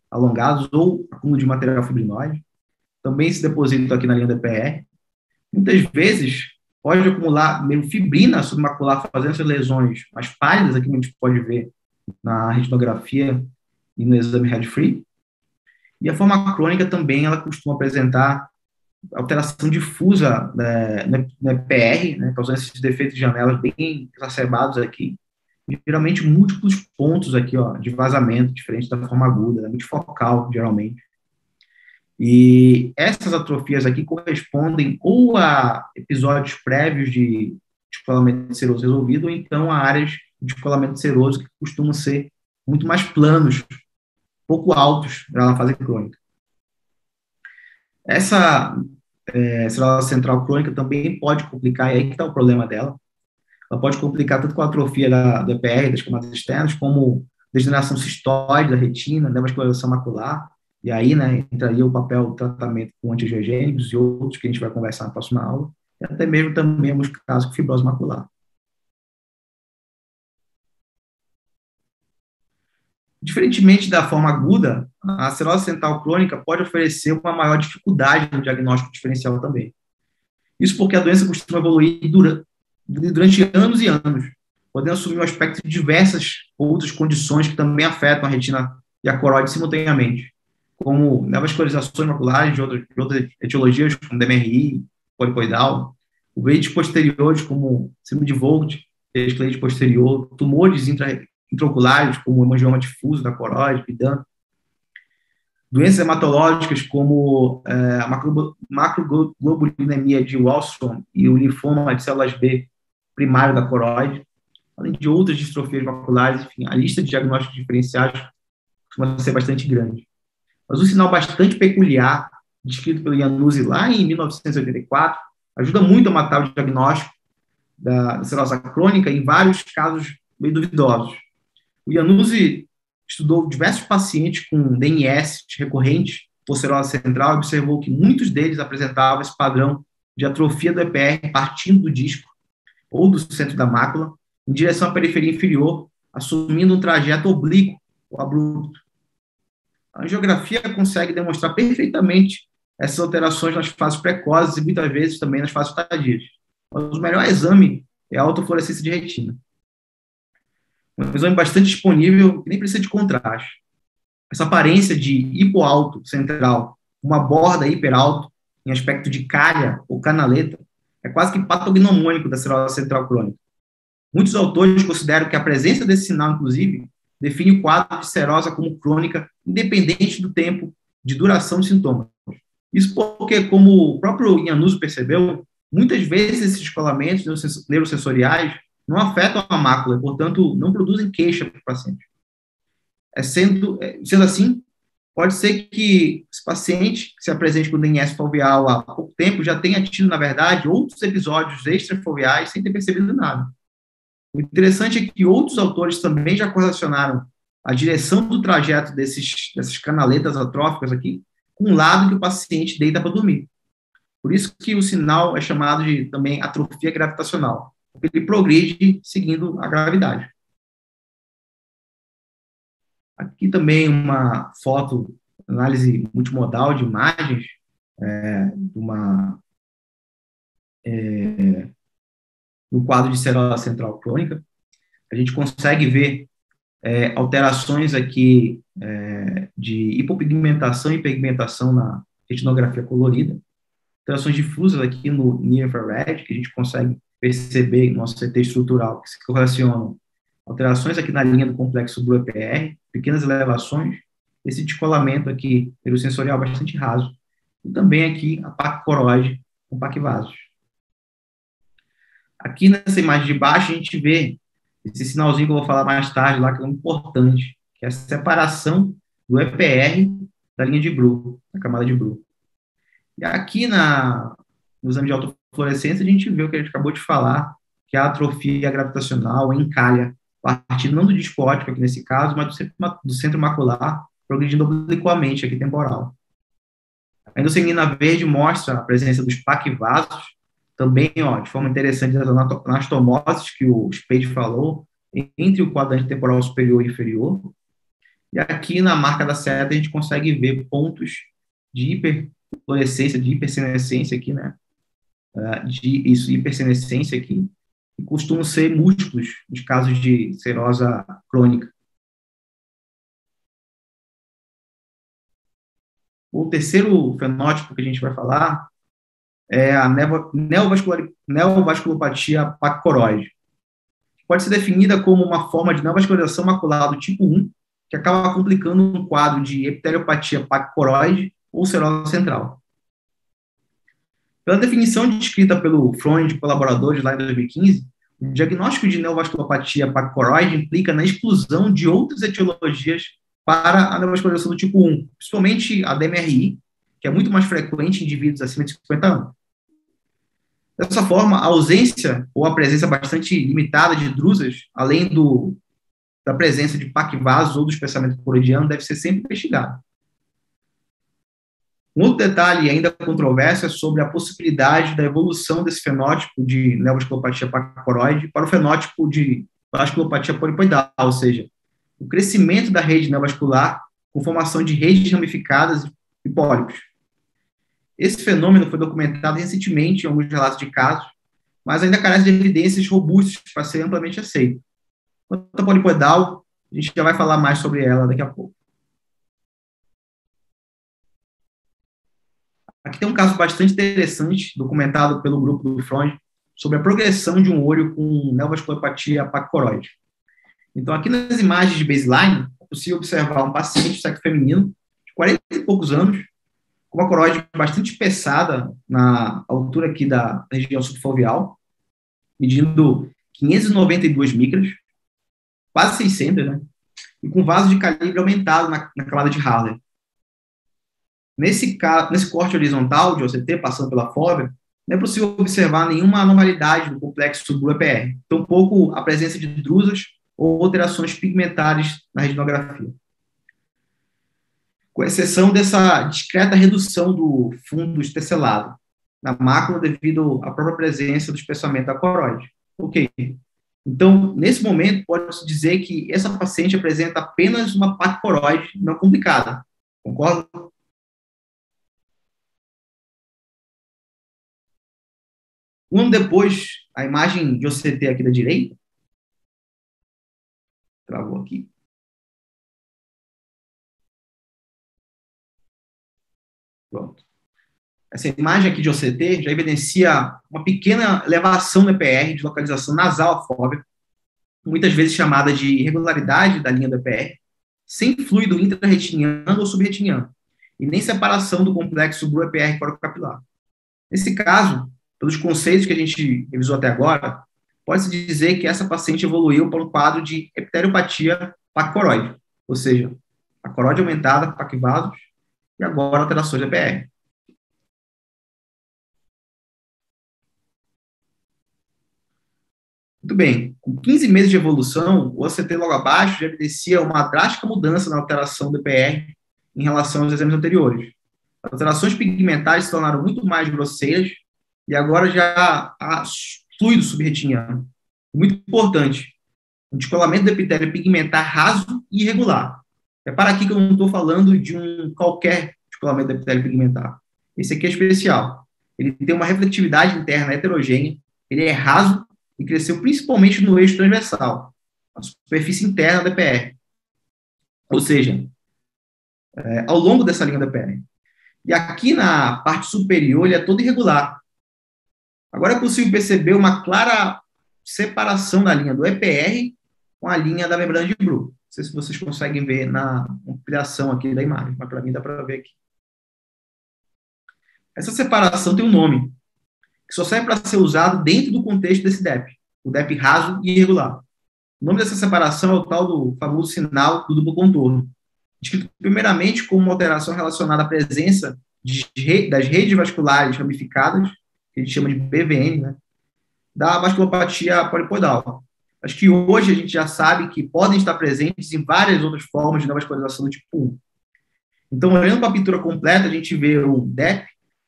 Speaker 2: alongados ou acúmulo de material fibrinoide. Também se deposita aqui na linha DPR. Muitas vezes pode acumular mesmo fibrina submacular, fazendo essas lesões mais pálidas, aqui a gente pode ver na retinografia e no exame head-free. E a forma crônica também, ela costuma apresentar alteração difusa né, no EPR, né, causando esses defeitos de janelas bem exacerbados aqui, geralmente múltiplos pontos aqui, ó, de vazamento, diferente da forma aguda, é muito focal, geralmente. E essas atrofias aqui correspondem ou a episódios prévios de descolamento seroso resolvido, ou então a áreas de descolamento seroso que costumam ser muito mais planos, pouco altos na fase crônica. Essa é, central crônica também pode complicar, e aí que está o problema dela, ela pode complicar tanto com a atrofia da, do EPR, das camadas externas, como degeneração cistoide da retina, neovascularização macular, e aí, né, entraria o papel do tratamento com antiangiogênicos e outros que a gente vai conversar na próxima aula, e até mesmo também alguns casos com fibrose macular. Diferentemente da forma aguda, a cirrose central crônica pode oferecer uma maior dificuldade no diagnóstico diferencial também. Isso porque a doença costuma evoluir durante, durante anos e anos, podendo assumir o um aspecto de diversas outras condições que também afetam a retina e a coroide simultaneamente, como neovascularizações maculares de outras, de outras etiologias, como DMRI, polipoidal, o veículos posteriores, como síndrome de Vogt, esclerite posterior, tumores intra, intraoculares, como hemangioma difuso da coroide, pidano, doenças hematológicas como é, a macroglobulinemia de Wallstrom e o linfoma de células B primário da coroide, além de outras distrofias maculares, enfim, a lista de diagnósticos diferenciais costuma ser bastante grande. Mas um sinal bastante peculiar, descrito pelo Iannuzzi lá em 1984, ajuda muito a matar o diagnóstico da, cirrose crônica em vários casos meio duvidosos. O Iannuzzi estudou diversos pacientes com DNS recorrente por cirrose central e observou que muitos deles apresentavam esse padrão de atrofia do EPR partindo do disco ou do centro da mácula, em direção à periferia inferior, assumindo um trajeto oblíquo ou abrupto. A angiografia consegue demonstrar perfeitamente essas alterações nas fases precoces e muitas vezes também nas fases tardias. Mas o melhor exame é a autofluorescência de retina. Um exame bastante disponível, que nem precisa de contraste. Essa aparência de hipoalto central, uma borda hiperalto, em aspecto de calha ou canaleta, é quase que patognomônico da cirrose central crônica. Muitos autores consideram que a presença desse sinal, inclusive, define o quadro de serosa como crônica, independente do tempo de duração dos sintomas. Isso porque, como o próprio Iannuso percebeu, muitas vezes esses descolamentos neurosensoriais não afetam a mácula, portanto, não produzem queixa para o paciente. É sendo, é, sendo assim, Pode ser que esse paciente que se apresente com DNS foveal há pouco tempo já tenha tido, na verdade, outros episódios extrafoveais sem ter percebido nada. O interessante é que outros autores também já correlacionaram a direção do trajeto desses, dessas canaletas atróficas aqui com o lado que o paciente deita para dormir. Por isso que o sinal é chamado de também atrofia gravitacional, porque ele progride seguindo a gravidade. Aqui também uma foto, análise multimodal de imagens, é, uma, é, no quadro de célula central crônica. A gente consegue ver é, alterações aqui é, de hipopigmentação e pigmentação na retinografia colorida, alterações difusas aqui no near infrared, que a gente consegue perceber no nosso CT estrutural, que se correlacionam alterações aqui na linha do complexo do EPR, pequenas elevações, esse descolamento aqui sensorial bastante raso, e também aqui a placa coroide com paquivasos. Aqui nessa imagem de baixo a gente vê esse sinalzinho que eu vou falar mais tarde lá, que é importante, que é a separação do EPR da linha de Bru, da camada de Bru. E aqui na, no exame de autofluorescência, a gente vê o que a gente acabou de falar, que a atrofia gravitacional encalha, a partir não do disco óptico, aqui nesse caso, mas do centro, do centro macular, progredindo obliquamente aqui temporal. A endossegnina verde mostra a presença dos paquivasos, também, ó, de forma interessante, das anastomoses que o Spade falou, entre o quadrante temporal superior e inferior. E aqui na marca da seta a gente consegue ver pontos de hiperfluorescência, de hipersenescência aqui, né? Ah, de isso, hipersenescência aqui, que costumam ser múltiplos nos casos de serosa crônica. O terceiro fenótipo que a gente vai falar é a neovasculopatia pacoroide. Pode ser definida como uma forma de neovascularização macular do tipo 1, que acaba complicando um quadro de epiteliopatia pacoroide ou serosa central. Pela definição descrita pelo Freund colaboradores lá em 2015, o diagnóstico de neovasculopatia pacoroide implica na exclusão de outras etiologias para a neovascularização do tipo 1, principalmente a DMRI, que é muito mais frequente em indivíduos acima de 50 anos. Dessa forma, a ausência ou a presença bastante limitada de drusas, além do, da presença de paquivasos ou do espessamento corodiano, deve ser sempre investigado. Um outro detalhe ainda controverso é sobre a possibilidade da evolução desse fenótipo de neovasculopatia pacoroide para o fenótipo de vasculopatia polipoidal, ou seja, o crescimento da rede neovascular com formação de redes ramificadas e pólipos. Esse fenômeno foi documentado recentemente em alguns relatos de casos, mas ainda carece de evidências robustas para ser amplamente aceito. Quanto à polipoidal, a gente já vai falar mais sobre ela daqui a pouco. Aqui tem um caso bastante interessante, documentado pelo grupo do Freud, sobre a progressão de um olho com neovasculopatia pacoroide. Então, aqui nas imagens de baseline, é possível observar um paciente sexo feminino de 40 e poucos anos, uma coroide bastante espessada na altura aqui da região subfoveal, medindo 592 micras, quase 600, né? E com vaso de calibre aumentado na, na de Haller. Nesse, nesse corte horizontal de OCT, passando pela fóvea, não é possível observar nenhuma anormalidade no complexo do EPR, tampouco a presença de drusas ou alterações pigmentares na retinografia. Com exceção dessa discreta redução do fundo estecelado na mácula devido à própria presença do espessamento da coroide. Ok. Então, nesse momento, pode-se dizer que essa paciente apresenta apenas uma pacoroide não complicada. Concorda? Um ano depois, a imagem de OCT aqui da direita Travou aqui. Pronto. Essa imagem aqui de OCT já evidencia uma pequena elevação no EPR de localização nasal afóbica, muitas vezes chamada de irregularidade da linha do EPR, sem fluido intraretiniano ou subretiniano, e nem separação do complexo do EPR capilar. Nesse caso, pelos conceitos que a gente revisou até agora, pode-se dizer que essa paciente evoluiu para um quadro de epiteliopatia pacoroide, ou seja, a coroide aumentada, paquivasos, e agora alterações da PR. Muito bem, com 15 meses de evolução, o OCT logo abaixo já evidencia uma drástica mudança na alteração do PR em relação aos exames anteriores. As alterações pigmentares se tornaram muito mais grosseiras e agora já há fluido subretiniano. Muito importante. Um descolamento do epitélio pigmentar raso e irregular. É para aqui que eu não estou falando de um qualquer descolamento epitélio pigmentar. Esse aqui é especial. Ele tem uma refletividade interna heterogênea, ele é raso e cresceu principalmente no eixo transversal, a superfície interna da PR. Ou seja, é, ao longo dessa linha da PR. E aqui na parte superior ele é todo irregular, Agora é possível perceber uma clara separação da linha do EPR com a linha da membrana de Bru. Sei se vocês conseguem ver na ampliação aqui da imagem, mas para mim dá para ver aqui. Essa separação tem um nome, que só serve para ser usado dentro do contexto desse DEP, o DEP raso e irregular. O nome dessa separação é o tal do famoso sinal do duplo contorno, descrito primeiramente como uma alteração relacionada à presença de, das redes vasculares ramificadas, que a gente chama de BVN, né, da vasculopatia polipoidal. Acho que hoje a gente já sabe que podem estar presentes em várias outras formas de vascularização do tipo 1. Então, olhando para a pintura completa, a gente vê o DEP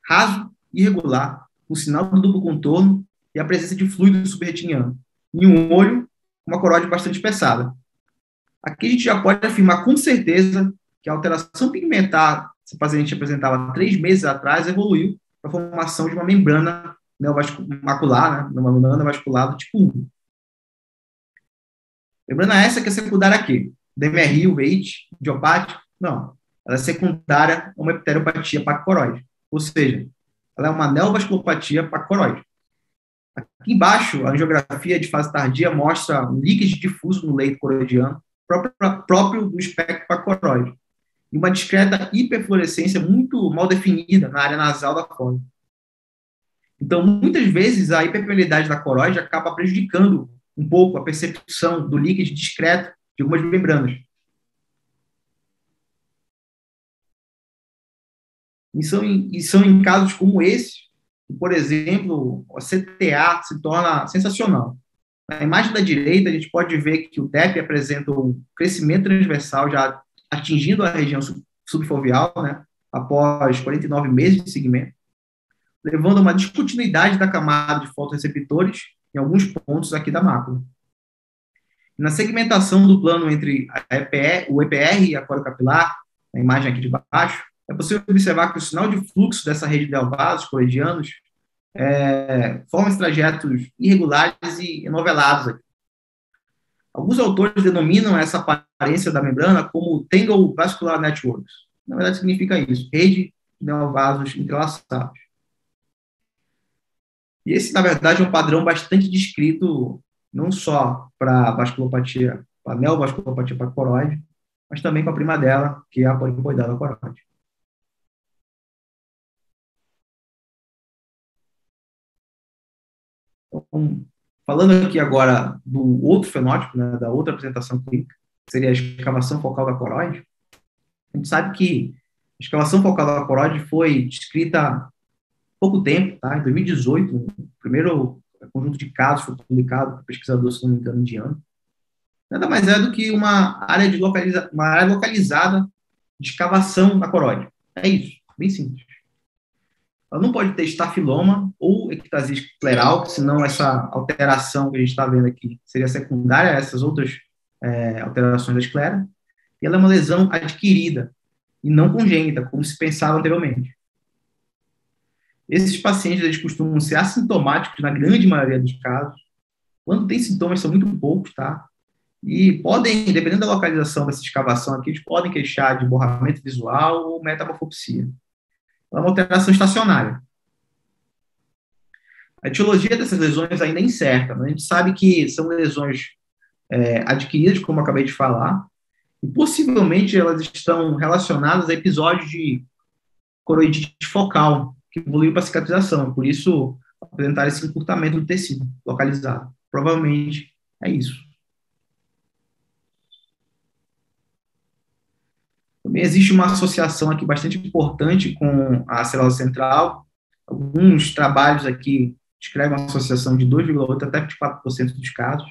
Speaker 2: raso, irregular, com sinal do duplo contorno e a presença de fluido subretiniano. Em um olho, uma coroide bastante espessada. Aqui a gente já pode afirmar com certeza que a alteração pigmentar que esse paciente apresentava três meses atrás evoluiu para a formação de uma membrana neovascular, né, uma membrana vascular do tipo 1. Membrana essa que é secundária aqui. DMRI, UVIT, idiopático? Não. Ela é secundária a uma epiteriopatia pacoroide. Ou seja, ela é uma neovasculopatia pacoroide. Aqui embaixo, a angiografia de fase tardia mostra um líquido difuso no leito coroidiano, próprio, próprio do espectro pacoroide, e uma discreta hiperfluorescência muito mal definida na área nasal da forma. Então, muitas vezes, a hiperpermeabilidade da coroide acaba prejudicando um pouco a percepção do líquido discreto de algumas membranas. E são, em, e são em casos como esse, por exemplo, o CTA se torna sensacional. Na imagem da direita, a gente pode ver que o TEP apresenta um crescimento transversal já atingindo a região subfoveal, né, após 49 meses de segmento, levando a uma descontinuidade da camada de fotoreceptores em alguns pontos aqui da mácula. Na segmentação do plano entre EPR, o EPR e a coro capilar, na imagem aqui de baixo, é possível observar que o sinal de fluxo dessa rede de alvados coroidianos é, forma trajetos irregulares e enovelados. Aqui. Alguns autores denominam essa aparência da membrana como Tangle Vascular Networks. Na verdade, significa isso, rede de neovasos entrelaçados. E esse, na verdade, é um padrão bastante descrito não só para vasculopatia, para neovasculopatia para coroide, mas também para a prima dela, que é a polipoidal da coroide. Então, falando aqui agora do outro fenótipo, né, da outra apresentação clínica, que seria a escavação focal da coroide, a gente sabe que a escavação focal da coroide foi descrita pouco tempo, tá? Em 2018, o primeiro conjunto de casos foi publicado por pesquisador, se não me engano, indiano. Nada mais é do que uma área, de localiza uma área localizada de escavação da coroide. É isso, bem simples. Ela não pode ter estafiloma ou ectasia escleral, senão essa alteração que a gente está vendo aqui seria secundária a essas outras é, alterações da esclera. E ela é uma lesão adquirida e não congênita, como se pensava anteriormente. Esses pacientes eles costumam ser assintomáticos na grande maioria dos casos. Quando tem sintomas, são muito poucos, tá? E podem, dependendo da localização dessa escavação aqui, eles podem queixar de borramento visual ou metamorfopsia. É uma alteração estacionária. A etiologia dessas lesões ainda é incerta. Né? A gente sabe que são lesões é, adquiridas, como eu acabei de falar, e possivelmente elas estão relacionadas a episódios de coroidite focal, que evoluiu para cicatrização, por isso apresentar esse encurtamento do tecido localizado. Provavelmente é isso. Também existe uma associação aqui bastante importante com a celulose central. Alguns trabalhos aqui descrevem uma associação de 2,8% até 24% dos casos.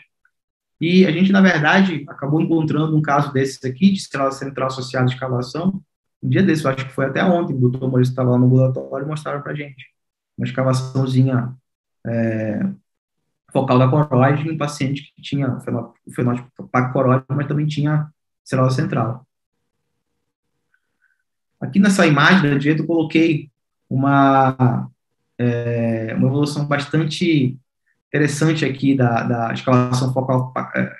Speaker 2: E a gente, na verdade, acabou encontrando um caso desses aqui, de celulose central associada à escavação, um dia desses, acho que foi até ontem, o doutor Maurício estava lá no ambulatório e mostraram para gente uma escavaçãozinha é, focal da coroide em um paciente que tinha o fenótipo coroide, mas também tinha celulose central. Aqui nessa imagem da direita eu coloquei uma, é, uma evolução bastante interessante aqui da, da escalação focal, é,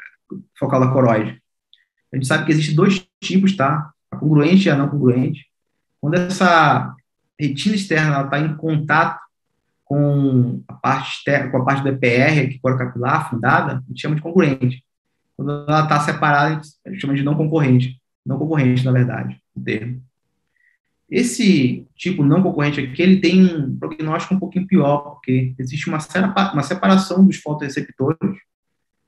Speaker 2: focal da coroide. A gente sabe que existe dois tipos, tá? Congruente e a não congruente. Quando essa retina externa está em contato com a parte externa, com a parte do EPR, que é capilar, fundada, a gente chama de congruente. Quando ela está separada, a gente chama de não concorrente. Não concorrente, na verdade, o termo. Esse tipo não concorrente aqui, ele tem um prognóstico um pouquinho pior, porque existe uma, uma separação dos fotoreceptores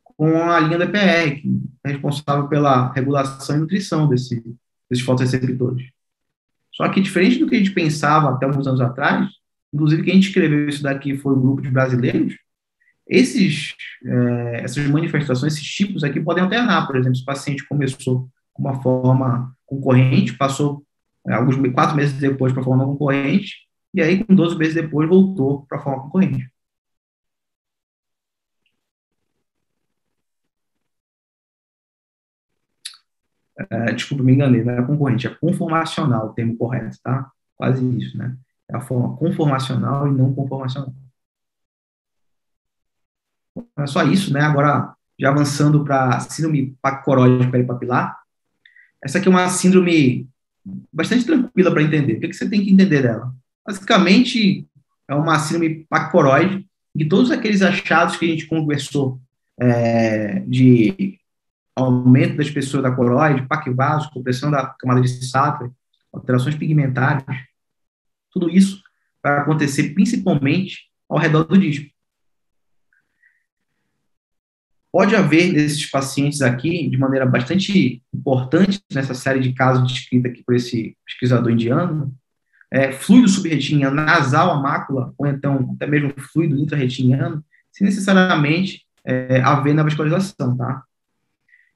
Speaker 2: com a linha do EPR, que é responsável pela regulação e nutrição desse, desses fotoreceptores. Só que, diferente do que a gente pensava até alguns anos atrás, inclusive quem escreveu isso daqui foi um grupo de brasileiros, esses, é, essas manifestações, esses tipos aqui podem alternar. Por exemplo, se o paciente começou com uma forma concorrente, passou é, alguns quatro meses depois para a forma concorrente, e aí, com 12 meses depois, voltou para a forma concorrente. É, desculpa, me enganei, não é concorrente, é conformacional o termo correto, tá? Quase isso, né? É a forma conformacional e não conformacional. Não é só isso, né? Agora, já avançando para síndrome pacoroide peripapilar, essa aqui é uma síndrome bastante tranquila para entender. O que, que você tem que entender dela? Basicamente, é uma síndrome pacoroide, de todos aqueles achados que a gente conversou é, de aumento da espessura da coroide, paquivaso, compressão da camada de Sattler, alterações pigmentárias, tudo isso vai acontecer principalmente ao redor do disco. Pode haver nesses pacientes aqui, de maneira bastante importante nessa série de casos descrita aqui por esse pesquisador indiano, é, fluido subretiniano nasal à mácula, ou então até mesmo fluido intrarretiniano, sem necessariamente é, haver na vascularização, tá?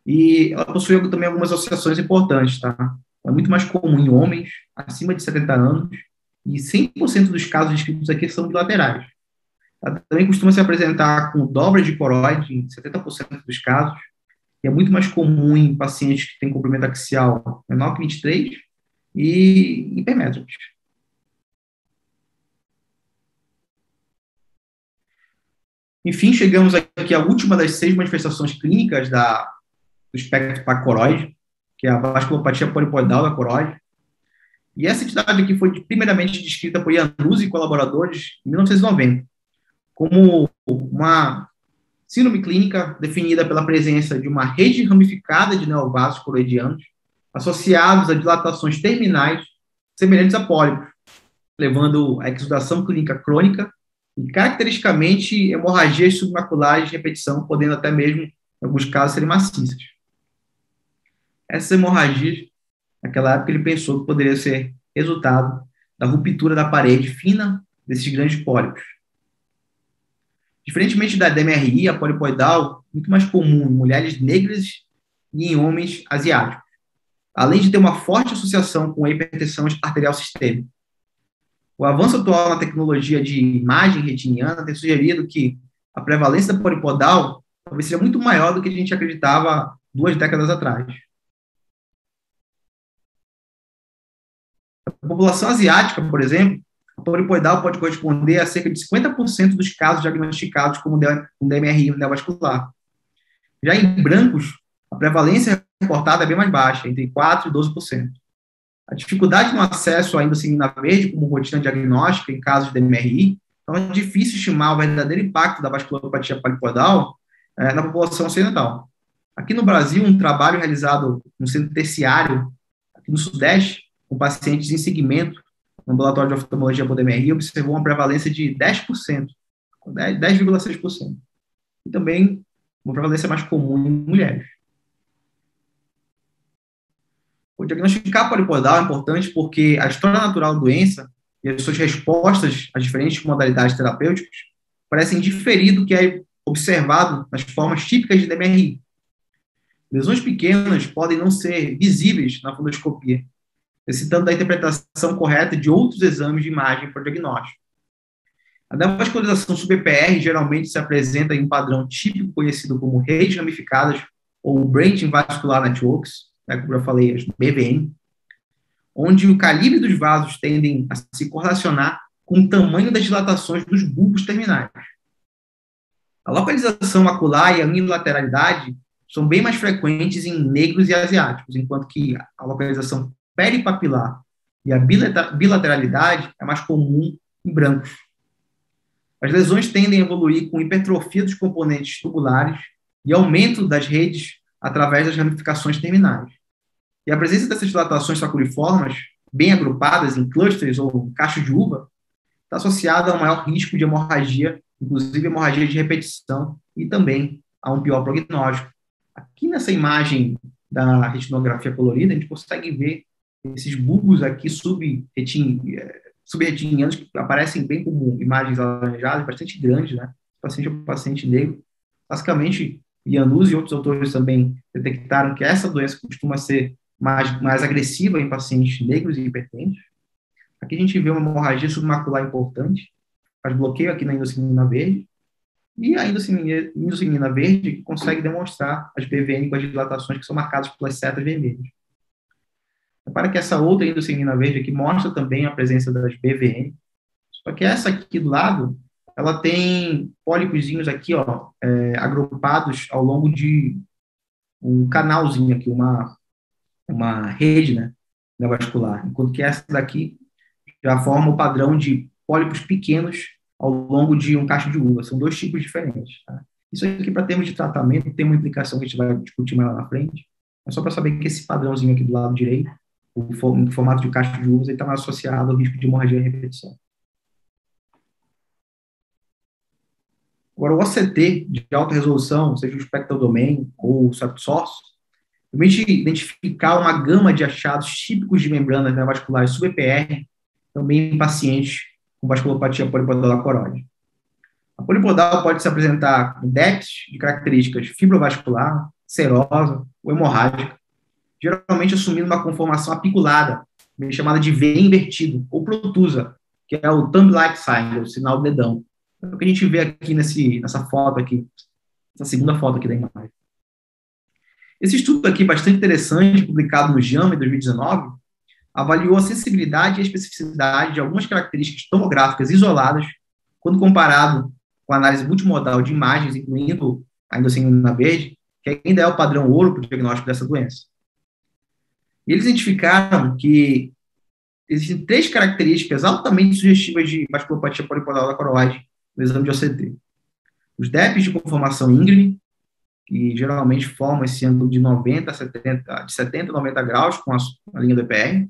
Speaker 2: E ela possui também algumas associações importantes, tá? É muito mais comum em homens acima de 70 anos e 100% dos casos descritos aqui são bilaterais. Ela também costuma se apresentar com dobra de coroide em 70% dos casos, e é muito mais comum em pacientes que têm comprimento axial menor que 23 e hipermétropes. Enfim, chegamos aqui à última das seis manifestações clínicas da, do espectro pacoroide, que é a vasculopatia polipoidal da coroide. E essa entidade aqui foi primeiramente descrita por Iannuzzi e colaboradores em 1990, como uma síndrome clínica definida pela presença de uma rede ramificada de neovasos coroidianos associados a dilatações terminais semelhantes a pólipos, levando à exudação clínica crônica e, caracteristicamente, hemorragias submaculares de repetição, podendo até mesmo, em alguns casos, serem maciças. Essas hemorragias, naquela época, ele pensou que poderia ser resultado da ruptura da parede fina desses grandes pólipos. Diferentemente da DMRI, a polipoidal, muito mais comum em mulheres negras e em homens asiáticos, além de ter uma forte associação com a hipertensão arterial sistêmica. O avanço atual na tecnologia de imagem retiniana tem sugerido que a prevalência da polipodal talvez seja muito maior do que a gente acreditava duas décadas atrás. A população asiática, por exemplo, a polipoidal pode corresponder a cerca de 50% dos casos diagnosticados com DMRI neovascular. Já em brancos, a prevalência reportada é bem mais baixa, entre 4% e 12%. A dificuldade no acesso ainda assim na verde como rotina diagnóstica em casos de DMRI, então é difícil estimar o verdadeiro impacto da vasculopatia polipoidal é, na população ocidental. Aqui no Brasil, um trabalho realizado no centro terciário, aqui no Sudeste, com pacientes em segmento no ambulatório de oftalmologia por DMRI, observou uma prevalência de 10%, 10,6%. E também uma prevalência mais comum em mulheres. O diagnosticar polipodal é importante porque a história natural da doença e as suas respostas às diferentes modalidades terapêuticas parecem diferir do que é observado nas formas típicas de DMRI. Lesões pequenas podem não ser visíveis na fundoscopia, necessitando da interpretação correta de outros exames de imagem para diagnóstico. A neovascularização sub-EPR geralmente se apresenta em um padrão típico conhecido como redes ramificadas ou Branching Vascular Networks, né, como eu falei, as BVN, onde o calibre dos vasos tendem a se correlacionar com o tamanho das dilatações dos bulbos terminais. A localização macular e a unilateralidade são bem mais frequentes em negros e asiáticos, enquanto que a localização peripapilar e a bilateralidade é mais comum em brancos. As lesões tendem a evoluir com hipertrofia dos componentes tubulares e aumento das redes através das ramificações terminais. E a presença dessas dilatações faculiformes, bem agrupadas em clusters ou cachos de uva, está associada a um maior risco de hemorragia, inclusive hemorragia de repetição, e também a um pior prognóstico. Aqui nessa imagem da retinografia colorida, a gente consegue ver esses bulbos aqui subretinianos subretinianos que aparecem bem como imagens alaranjadas, bastante grandes, né? Paciente é paciente negro. Basicamente, Ianus e outros autores também detectaram que essa doença costuma ser mais, mais agressiva em pacientes negros e hipertensos. Aqui a gente vê uma hemorragia submacular importante, faz bloqueio aqui na endocrinina verde, e a endocrinina verde consegue demonstrar as BVN com as dilatações que são marcadas pelas setas vermelhas. Para que essa outra endocrinina verde aqui mostra também a presença das BVN, só que essa aqui do lado, ela tem pólipozinhos aqui, ó, é, agrupados ao longo de um canalzinho aqui, uma, uma rede, né, vascular, enquanto que essa daqui já forma o padrão de pólipos pequenos ao longo de um cacho de uva. São dois tipos diferentes. Tá? Isso aqui, para termos de tratamento, tem uma implicação que a gente vai discutir mais lá na frente. É só para saber que esse padrãozinho aqui do lado direito, o formato de cacho de uvas, está associado ao risco de hemorragia e repetição. Agora, o OCT de alta resolução, seja o Spectral Domain ou o Source, permite identificar uma gama de achados típicos de membranas vasculares sub-EPR, também em pacientes com vasculopatia polipodalar coroide. A polipodal pode se apresentar com déficit de características fibrovascular, serosa ou hemorrágica, geralmente assumindo uma conformação apiculada, chamada de V invertido, ou protusa, que é o thumb-like sign, o sinal do dedão. É o que a gente vê aqui nesse, nessa foto aqui, essa segunda foto aqui da imagem. Esse estudo aqui, bastante interessante, publicado no JAMA em 2019, avaliou a sensibilidade e a especificidade de algumas características tomográficas isoladas quando comparado com a análise multimodal de imagens, incluindo a endocrinina verde, que ainda é o padrão ouro para o diagnóstico dessa doença. Eles identificaram que existem três características altamente sugestivas de vasculopatia polipolar da coroide no exame de OCT. Os DEPs de conformação íngreme, que geralmente formam esse ângulo de 90 a 70, de 70 a 90 graus com a, a linha do EPR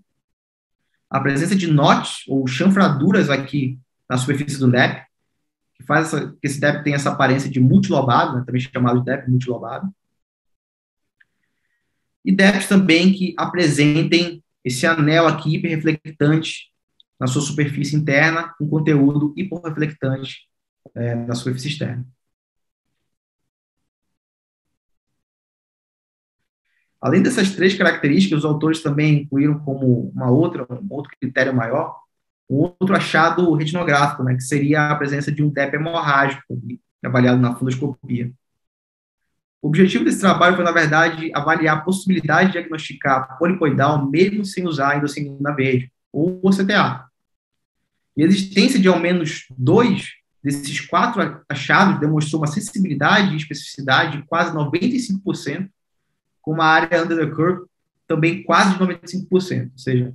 Speaker 2: a presença de knots ou chanfraduras aqui na superfície do DEP, que faz essa, que esse DEP tem essa aparência de multilobado, né, também chamado de DEP multilobado. E DEPs também que apresentem esse anel aqui hiperreflectante na sua superfície interna, com conteúdo hiporreflectante é, na superfície externa. Além dessas três características, os autores também incluíram como uma outra, um outro critério maior, um outro achado retinográfico, né, que seria a presença de um TEP hemorrágico, avaliado na fundoscopia. O objetivo desse trabalho foi, na verdade, avaliar a possibilidade de diagnosticar polipoidal mesmo sem usar endocrinina verde, ou OCTA. E a existência de ao menos dois desses quatro achados demonstrou uma sensibilidade e especificidade de quase 95% com uma área under the curve também quase de 95%. Ou seja,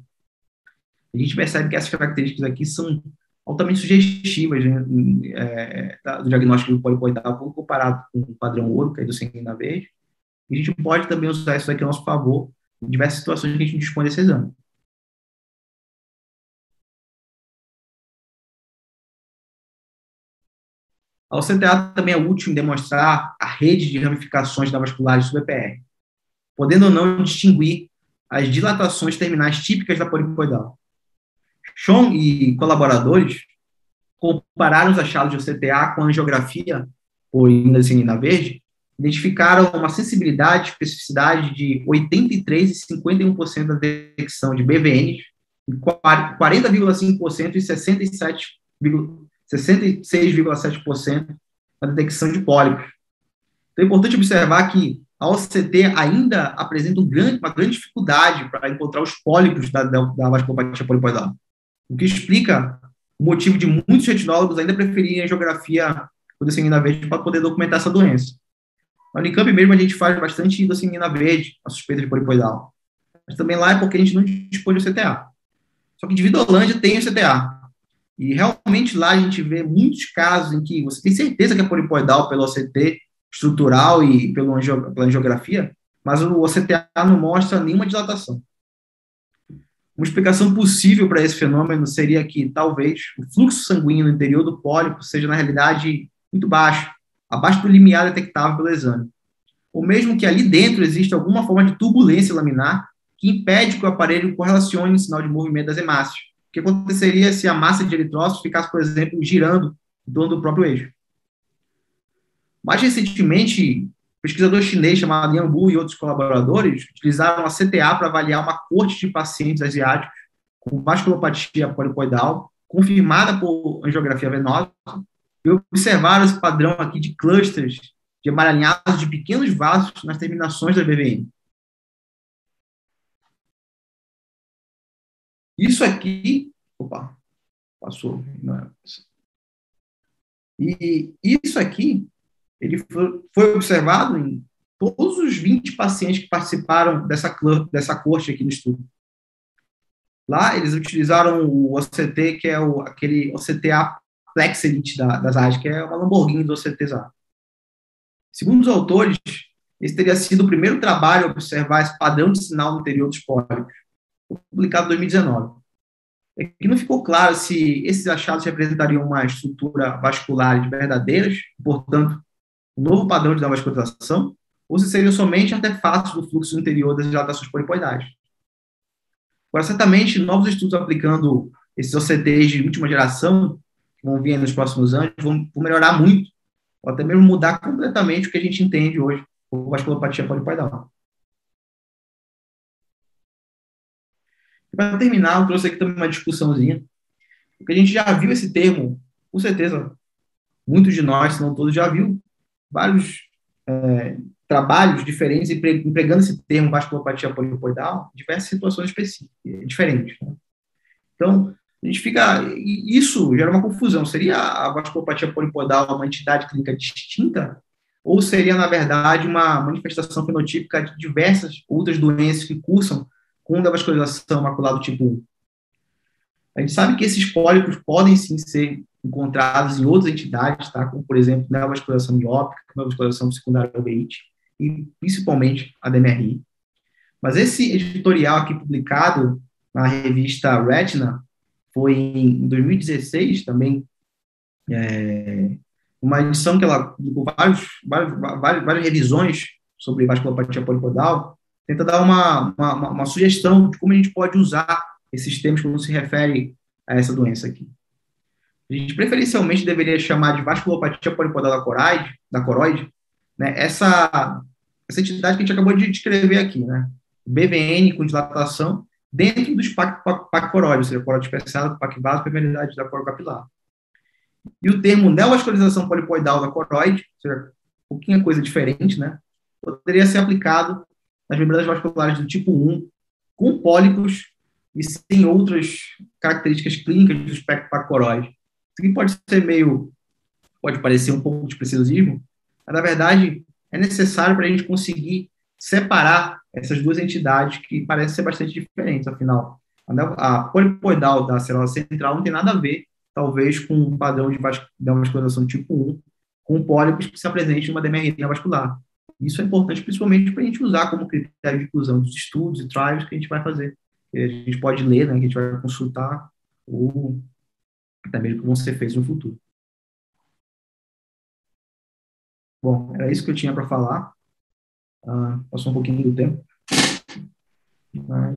Speaker 2: a gente percebe que essas características aqui são altamente sugestivas né, é, do diagnóstico do polipoidal comparado com o padrão ouro, que é do sangue na verde. E a gente pode também usar isso aqui a nosso favor em diversas situações que a gente dispõe desse exame. A OCTA também é útil em demonstrar a rede de ramificações da vasculares sub-EPR podendo ou não distinguir as dilatações terminais típicas da polipoidal. Sean e colaboradores compararam os achados de OCTA com a angiografia por indacinina verde, identificaram uma sensibilidade e especificidade de 83 e 51% da detecção de BVNs, 40,5% e 66,7% na detecção de pólipos. Então, é importante observar que a OCT ainda apresenta um grande, uma grande dificuldade para encontrar os pólipos da, da, da vasculopatia polipoidal, o que explica o motivo de muitos retinólogos ainda preferirem a geografia endossanguina verde para poder documentar essa doença. Na Unicamp mesmo a gente faz bastante endossanguina verde, a suspeita de polipoidal. Mas também lá é porque a gente não dispõe de CTA. Só que de Vidolândia tem o CTA. E realmente lá a gente vê muitos casos em que você tem certeza que é polipoidal pelo OCT, estrutural e pelo angiografia, mas o OCTA não mostra nenhuma dilatação. Uma explicação possível para esse fenômeno seria que talvez o fluxo sanguíneo no interior do pólipo seja, na realidade, muito baixo, abaixo do limiar detectável pelo exame. ou mesmo que ali dentro exista alguma forma de turbulência laminar que impede que o aparelho correlacione o sinal de movimento das hemácias. O que aconteceria se a massa de eritrócitos ficasse, por exemplo, girando em torno do próprio eixo? Mais recentemente, pesquisador chinês chamado Yan Bu e outros colaboradores utilizaram a CTA para avaliar uma corte de pacientes asiáticos com vasculopatia polipoidal, confirmada por angiografia venosa, e observaram esse padrão aqui de clusters de emaranhados de pequenos vasos nas terminações da BVN. Isso aqui, opa, passou, é E isso aqui, ele foi, observado em todos os 20 pacientes que participaram dessa, dessa corte aqui no estudo. Lá, eles utilizaram o OCT, que é o, aquele OCTA Plexelite da, das AGE, que é uma Lamborghini do OCTza. Segundo os autores, esse teria sido o primeiro trabalho a observar esse padrão de sinal no interior dos pólipos, publicado em 2019. É que não ficou claro se esses achados representariam uma estrutura vascular de verdadeiras, portanto, um novo padrão de vascularização, ou se seriam somente artefatos do fluxo interior das dilatações polipoidais. Agora, certamente, novos estudos aplicando esses OCTs de última geração, que vão vir nos próximos anos, vão, vão melhorar muito ou até mesmo mudar completamente o que a gente entende hoje por vasculopatia polipoidal. Para terminar, eu trouxe aqui também uma discussãozinha, porque a gente já viu esse termo, com certeza, muitos de nós, se não todos, já viu vários é, trabalhos diferentes empregando esse termo vasculopatia polipoidal em diversas situações específicas, diferentes. Né? Então, a gente fica. Isso gera uma confusão. Seria a vasculopatia polipoidal uma entidade clínica distinta? Ou seria, na verdade, uma manifestação fenotípica de diversas outras doenças que cursam com vascularização macular do tipo 1? A gente sabe que esses pólipos podem sim ser encontrados em outras entidades, tá? como, por exemplo, vascularização miópica, vascularização secundária uveíte, e principalmente a DMRI. Mas esse editorial aqui publicado na revista Retina foi em 2016 também, é, uma edição que ela publicou vários, vários, várias, várias revisões sobre vasculopatia polipodal, tenta dar uma, uma, uma, sugestão de como a gente pode usar esses termos quando se refere a essa doença aqui. A gente preferencialmente deveria chamar de vasculopatia polipodal da coroide, da coroide né, essa, essa entidade que a gente acabou de descrever aqui, né? BVN com dilatação dentro do PAC coróide, ou seja, coróide especial, PAC vaso, permeabilidade da coro capilar. E o termo neovascularização polipoidal da coroide, ou seja, um pouquinho coisa diferente, né, poderia ser aplicado nas membranas vasculares do tipo 1, com pólipos e sem outras características clínicas do espectro pacoroide. Aqui pode ser meio, pode parecer um pouco de precisosismo, mas na verdade é necessário para a gente conseguir separar essas duas entidades que parecem ser bastante diferentes, afinal. A polipoidal da célula central não tem nada a ver, talvez, com um padrão de vascularização tipo 1, com pólipos que se apresentem numa demerrina vascular. Isso é importante, principalmente, para a gente usar como critério de inclusão dos estudos e trials que a gente vai fazer. Que a gente pode ler, né, que a gente vai consultar, ou até mesmo que vão ser feitos no futuro. Bom, era isso que eu tinha para falar. Ah, passou um pouquinho do tempo. Mas